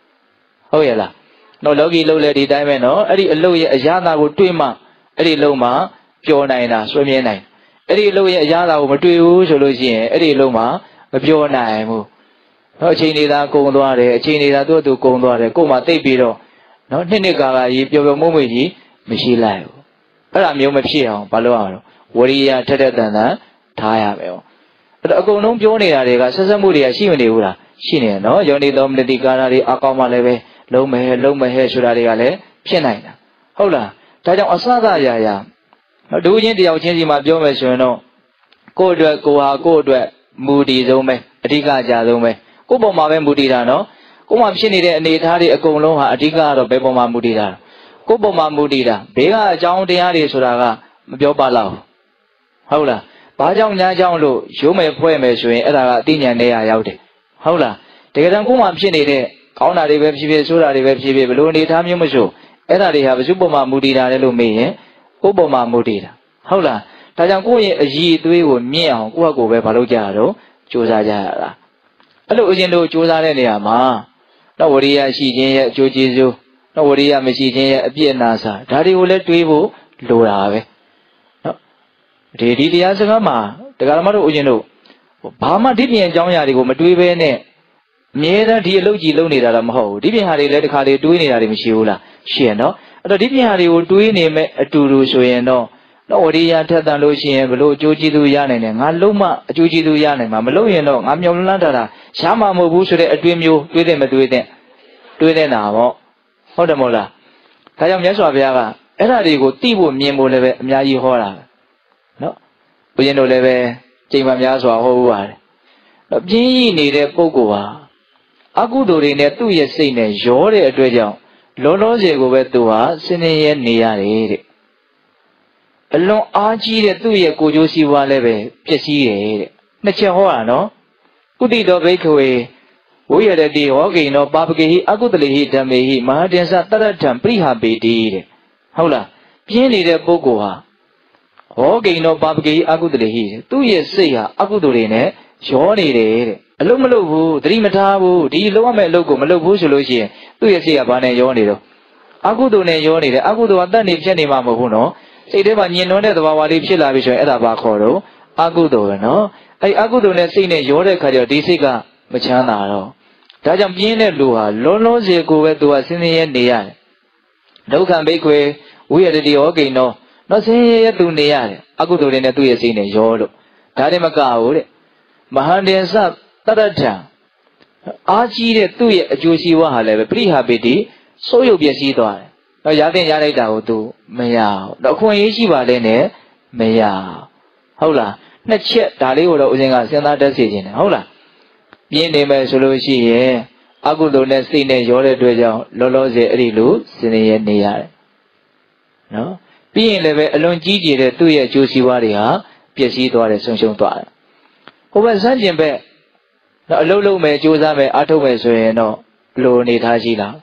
ဟုတ်ရဲ့လားနော်လောကီလုပ်လဲဒီတိုင်းပဲနော်အဲ့ဒီအလုပ်ရဲ့အရသာကိုတွေ့မှအဲ့ဒီလုံးမှာပျော်နိုင်တာဆွေးမြဲနိုင်အဲ့ဒီအလုပ်ရဲ့အရသာကိုမတွေ့ဘူးဆိုလို့ရှိရင်အဲ့ဒီအလုပ်မှာမပျော်နိုင်ဘူးနော်အချိန်နေသာကုံသွားတယ်အချိန်နေသာသူ့အတူကုံသွားတယ်ကို့မှာတိတ်ပြီးတော့နော်နှစ်နှစ်ကာလကြီးပျော်ပျော်မွေ့မွေ့ကြီးမရှိလိုက်ဘူးအဲ့ဒါမျိုးမဖြစ်အောင်ဘာလို့အောင် ဝရိယထက်ထက်တန်တန်ထားရမယ်ပေါ့အဲ့တော့အကုန်လုံးပြောနေတာတွေကဆက်ဆက်မှုတွေကရှိမနေဘူးလားရှိနေတယ်နော်ယောနိသောမနတိကာရတွေအကောင်းမှလည်းပဲလုံးမဲလုံးမဲဆိုတာတွေကလည်းဖြစ်နိုင်တာဟုတ်လားဒါကြောင့်အစသာရာရာဒုချင်းတယောက်ချင်းစီမှာပြောမယ်ဆိုရင်တော့ကိုယ့်အတွက်ကိုဟာကိုယ့်အတွက်မူတည်ဆုံးပဲအဓိကအကြဆုံးပဲကိုယ့်ပုံမှာပဲမူတည်တာနော်ကိုယ်မှာဖြစ်နေတဲ့အနေအထားတွေအကုန်လုံးဟာအဓိကကတော့ဘယ်ပေါ်မှာမူတည်တာကိုယ်ပေါ်မှာမူတည်တာဘေးကအကြောင်းတရားတွေဆိုတာကမပြောပါတော့ ဟုတ်လားဘာကြောင့်ညာကြောင့်လို့ရိုးမယ်ဖွဲ့မယ်ဆိုရင်အဲ့ဒါကအသိဉာဏ်နဲ့ရရောက်တယ်ဟုတ်လားတကယ်တမ်းကိုယ်မှာဖြစ်နေတဲ့ကောင်းတာတွေပဲဖြစ်ဖြစ်ဆိုးတာတွေပဲဖြစ်ဖြစ်ဘယ်လိုအနေအထားမျိုးမဆိုအဲ့ဒါတွေဟာဘယ်သူပေါ်မှာမူတည်တာလဲလို့မေးရင်ကိုယ်ပေါ်မှာမူတည်တာဟုတ်လားဒါကြောင့်ကိုယ့်ရဲ့အည်အသွေးကိုမြင့်အောင်ကိုယ့်ဟာကိုယ်ပဲမလုပ်ကြရတော့စူးစမ်းကြရတာအဲ့လိုဦးဇင်းတို့စူးစမ်းတဲ့နေရာမှာတော့ဝရိယရှိခြင်းရဲ့အကျိုးကျေးဇူးတော့ဝရိယမရှိခြင်းရဲ့အပြစ်အနာစာဒါတွေကိုလည်းတွေးဖို့လိုတာပဲနော် ဒီဒီတရားစကားမှာတရားဓမ္မတို့ဦးဇင်းတို့ဘာမှဒီပြင်အကြောင်းအရာတွေကိုမတွေးဘဲနဲ့အမြဲတမ်းဒီအလုပ်ကြီးလုပ်နေတာတော့မဟုတ်ဘူးဒီပြင်ဟာတွေလည်းတစ်ခါလေတွေးနေတာတွေမရှိဘူးလားရှိရနော်အဲ့တော့ဒီပြင်ဟာတွေကိုတွေးနေမဲ့အတူတူဆိုရင်တော့တော့ဝရိယထက်တန်လို့ရှိရင်ဘလို့အကျိုးကျေးဇူးရနိုင်တယ်ငါလုံးမအကျိုးကျေးဇူးရနိုင်မှာမလို့ရင်တော့ငါမျောလန်းတာတာရှားမှာမဟုတ်ဘူးဆိုတဲ့အတွေးမျိုးတွေးတဲ့မတွေးတဲ့တွေးတဲ့နာပေါ့ဟုတ်တယ်မဟုတ်လားဒါကြောင့်မြတ်စွာဘုရားကအဲ့ဓာတွေကိုသိဖို့မြင်ဖို့လည်းပဲအများကြီးဟောတာနော် ဘုရင်တို့လည်းပဲချိန်မှများစွာဟောဥပါတယ်တော့ပြင်းရည်နေတဲ့ပုဂ္ဂိုလ်ဟာအကုသိုလ်တွေနဲ့သူ့ရဲ့စိတ်နဲ့ရောတဲ့အတွက်ကြောင့်လောလောဆယ်ကိုပဲသူဟာစင်နေရနေရတယ်တဲ့အလွန်အားကြီးတဲ့သူ့ရဲ့ကိုကြိုးစည်းဝါးလည်းပဲပျက်စီးတယ်တဲ့နှစ်ချက်ဟောတာနော်ကုတိတော်ဘိက္ခဝေဝိရတတိဟောကိနောပါပကေဟိအကုတလေဟိဓမ္မေဟိမဟာတင်္စတရထံပရိဟာပေတိတဲ့ဟုတ်လားပြင်းနေတဲ့ပုဂ္ဂိုလ်ဟာ ဟောကိနောပါပကေဟိအကုတလေဟိသူ့ရဲ့စိတ်ဟာအကုသိုလ်တွေနဲ့ရောနေတယ်တဲ့အလုံးမလုံးဘူးသတိမထားဘူးဒီလုံးဝမဲ့အလုပ်ကိုမလုပ်ဘူးဆိုလို့ရှိရင်သူ့ရဲ့စိတ်ကဘာနဲ့ရောနေတော့အကုသိုလ်နဲ့ရောနေတယ်အကုသိုလ်ကတတ်နေဖြစ်နေမှာမဟုတ်ဘူးနော်စိတ်ထဲမှာညင်နွမ်းတဲ့သဘာဝလေးဖြစ်လာပြီဆိုရင်အဲ့ဒါဘာခေါ်တော့အကုသိုလ်ပဲနော်အဲ့အကုသိုလ်နဲ့စိတ်နဲ့ရောတဲ့ခါကျတော့ဒီစိတ်ကမချမ်းသာတော့ဒါကြောင့်ပြင်းတဲ့လူဟာလုံးလုံးစေကိုပဲသူကဆင်းရဲနေရတယ်ဒုက္ခံဘိခွေဝိရတိဟောကိနောတော့ ဆင်းရဲရဲ့သူနေရတယ်အကုသိုလ်တွေနဲ့သူ့ရဲ့စိတ်နဲ့ရောလို့ဒါတည်းမကဘူးတဲ့မဟာတင်စတရထံအားကြီးတဲ့သူ့ရဲ့အကျိုးရှိဝါဟာလည်းပဲပရိဟာပိတိစိုးရုပ်ပျက်စီးသွားတယ်။တော့ရတဲ့ရလိုက်တာကို तू မရဘူး။တော့အခွင့်အရေးရှိပါလေနဲ့မရ။ဟုတ်လား။နှစ်ချက်ဒါလေးကိုတော့ဦးဇင်းကစဉ်းစားတတ်စေခြင်းတယ်ဟုတ်လား။ပြင်းနေမယ်ဆိုလို့ရှိရင်အကုသိုလ်နဲ့စိတ်နဲ့ရောတဲ့အတွက်ကြောင့်လောလောဆယ်အဲ့ဒီလိုစဉ်းနေရနေရတယ်။နော်။ ပြီးရင်လည်းပဲအလွန်ကြီးကျယ်တဲ့သူ့ရဲ့အကျိုးစီးပွားတွေဟာပျက်စီးသွားတယ်ဆုံးရှုံးသွားတယ်။ဟိုဘက်စမ်းကျင်ဘက်တော့အလုံးလုံးမယ်ကြိုးစားမယ်အားထုတ်မယ်ဆိုရင်တော့လိုအနေထားရှိလား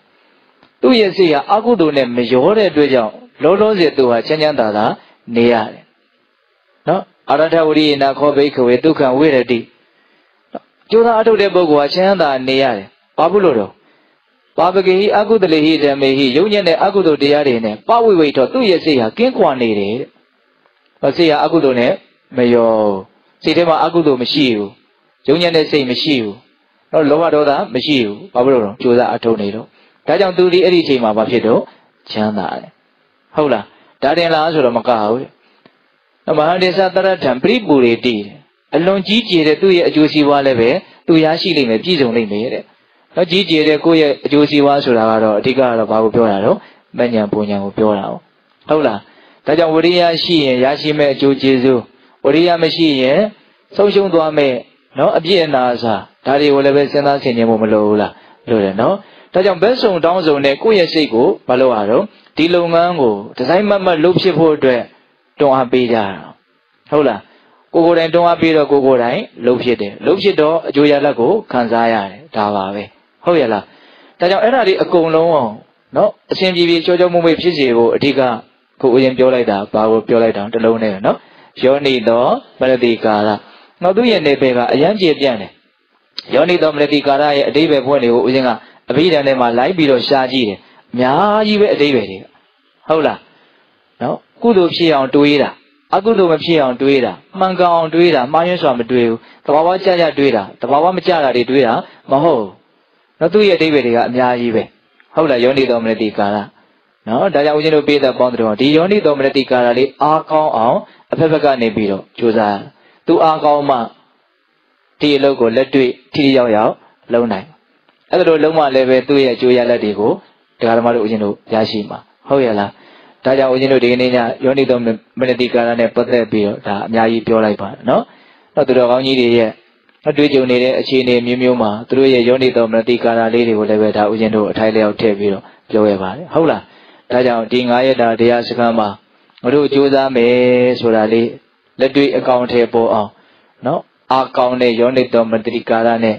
သူ့ရဲ့စိတ်ဟာအကုသိုလ်နဲ့မရောတဲ့အတွက်ကြောင့်လောလောဆယ်သူဟာချမ်းချမ်းသာသာနေရတယ်နော်အရထဝရိယနာခောဘိခဝေဒုက္ခဝိရတိကြိုးစားအားထုတ်တဲ့ပုဂ္ဂိုလ်ဟာချမ်းသာနေရတယ်ဘာဖြစ်လို့တော့ ပါပကေဟိအကုသလေဟိဓမ္မေဟိယုံညံ့တဲ့အကုသိုလ်တရားတွေနဲ့ပဝိဝိတော့သူ့ရဲ့စိတ်ဟာကင်းကွာနေတယ်တဲ့။ဘာစိတ်ဟာအကုသိုလ်နဲ့မရောစိတ်ထဲမှာအကုသိုလ်မရှိဘူးယုံညံ့တဲ့စိတ်မရှိဘူးတော့လောဘဒေါသမရှိဘူးဘာဖြစ်လို့လဲကြိုးစားအထုတ်နေတော့ဒါကြောင့်သူဒီအဲ့ဒီအချိန်မှာဘာဖြစ်တော့ချမ်းသာတယ်ဟုတ်လားဒါတင်လားဆိုတော့မကဘူးတဲ့မဟာဒေသတရထံပြိပူတွေတည်တယ်အလွန်ကြီးကျယ်တဲ့သူ့ရဲ့အကျိုးစီးပွားလည်းပဲသူရရှိလိမ့်မယ်ပြည့်စုံလိမ့်မယ်တဲ့ တော့ကြီးကျယ်တဲ့ကိုယ့်ရဲ့အကျိုးစီးပွားဆိုတာကတော့အဓိကကတော့ဘာကိုပြောတာတော့မဉ္ဇဉ်ပူဉ္ဇဉ်ကိုပြောတာဟုတ်လားဒါကြောင့်ဝရိယရှိရင်ရရှိမဲ့အကျိုးကျေးဇူးဝရိယမရှိရင်ဆုံးရှုံးသွားမဲ့နော်အပြည့်အနာစာဒါတွေကိုလည်းပဲစဉ်းစားဆင်ခြင်ဖို့မလိုဘူးလားလိုတယ်နော်ဒါကြောင့်ဘက်ဆုံတောင်းဆုံနဲ့ကိုယ့်ရဲ့စိတ်ကိုမလုပ်ရတော့ဒီလုပ်ငန်းကိုဒီဇိုင်းမတ်မတ်လုပ်ဖြစ်ဖို့အတွက်တွန်းအားပေးကြတာဟုတ်လားကိုကိုယ်တိုင်တွန်းအားပေးတော့ကိုကိုယ်တိုင်လုပ်ဖြစ်တယ်လုပ်ဖြစ်တော့အကျိုးရလဒ်ကိုခံစားရတယ်ဒါပါပဲ ဟုတ်ရဲ့လားဒါကြောင့်အဲ့ဒါတွေအကုန်လုံးအောင်နော်အရှင်ပြေပြေချောချောမွေ့မွေ့ဖြစ်စေဖို့အဓိကကိုဦးရင်ပြောလိုက်တာဘာကိုပြောလိုက်တာတလုံးနဲ့နော်ယောနိတော်ပရတိကာရနောက်သူ့ရဲ့နေပယ်ကအယံကျေပြန့်တယ်ယောနိတော်မလတိကာရရဲ့အတိဘယ်ဘွဲ့တွေကိုဦးဇင်းကအဘိဓမ္မာထဲမှာလိုက်ပြီးတော့ရှားကြည့်တယ်အများကြီးပဲအတိဘယ်တွေကဟုတ်လားနော်ကုသိုလ်ဖြစ်အောင်တွေးတာအကုသိုလ်မဖြစ်အောင်တွေးတာမှန်ကန်အောင်တွေးတာမှားယွင်းစွာမတွေးဘူးတဘာဝကြကြတွေးတာတဘာဝမကြတာတွေတွေးတာမဟုတ် နော်သူ့ရဲ့အတိဘယ်တွေကအများကြီးပဲဟုတ်လားယောနိတော်မလတိကာရနော်ဒါကြောင့်ဦးဇင်းတို့ပေးတဲ့ပေါင်းတော်ဒီယောနိတော်မလတိကာရလေးအားကောင်းအောင်အဖက်ဖက်ကနေပြီးတော့ကြိုးစားသူအားကောင်းမှဒီအလုပ်ကိုလက်တွေ့ထိထိရောက်ရောက်လုပ်နိုင်အဲ့ဒါလိုလုံးဝလည်းပဲသူ့ရဲ့အကျိုးရလဒ်တွေကိုတရားဓမ္မတို့ဦးဇင်းတို့ရရှိမှာဟုတ်ရဲ့လားဒါကြောင့်ဦးဇင်းတို့ဒီကနေ့ညယောနိတော်မနတိကာရနဲ့ပတ်သက်ပြီးတော့ဒါအများကြီးပြောလိုက်ပါနော်တော့သူတော်ကောင်းကြီးတွေရဲ့ အတွေ့အကြုံနေတဲ့အခြေအနေမျိုးမျိုးမှာသူတို့ရဲ့ယောနိတော်မနတိကာရလေးတွေကိုလည်းပဲဒါဦးဇင်းတို့အထိုက်လျောက်ထည့်ပြီးတော့ပြောရပါတယ်ဟုတ်လားဒါကြောင့်ဒီ9ရက်တာတရားစခန်းမှာတို့ကြိုးစားမယ်ဆိုတာလေးလက်တွေ့အကောင့်ထဲပေါ်အောင်နော်အာကောင်းတဲ့ယောနိတော်မတ္တိကာရနဲ့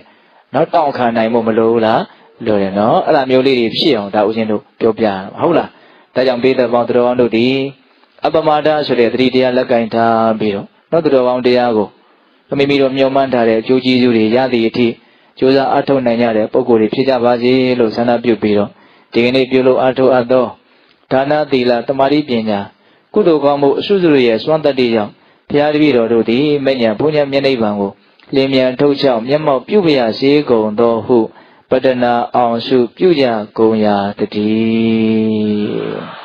နော်တောင့်ခံနိုင်ဖို့မလိုဘူးလားလိုတယ်နော်အဲ့လိုမျိုးလေးတွေဖြစ်အောင်ဒါဦးဇင်းတို့ပြောပြရအောင်ဟုတ်လားဒါကြောင့်ပေးတဲ့ပေါင်းသူတော်ကောင်းတို့ဒီအပမဒဆိုတဲ့သတိတရားလက်ကင်ထားပြီးတော့နော်သူတော်ကောင်းတရားကို မိမိတို့မျှော်မှန်းထားတဲ့အကျိုးကျေးဇူးတွေရသည့်အထိကြိုးစားအားထုတ်နိုင်ကြတဲ့ပုဂ္ဂိုလ်တွေဖြစ်ကြပါစေလို့ဆန္ဒပြုပြီးတော့ဒီကနေ့ပြုလို့အားထုတ်အပ်သောဒါနသီလတမာတိပညာကုသိုလ်ကောင်းမှုအစုစုရဲ့စွမ်းတတ္တိကြောင့်ဘုရားတပည့်တော်တို့သည်မညံဘုညာမျက်နှိပ်ပံကိုလင်းမြန်ထုတ်ချောက်မျက်မှောက်ပြုပရစေကုန်သောဟုပတနာအောင်စုပြုကြကုန်ရာတည်း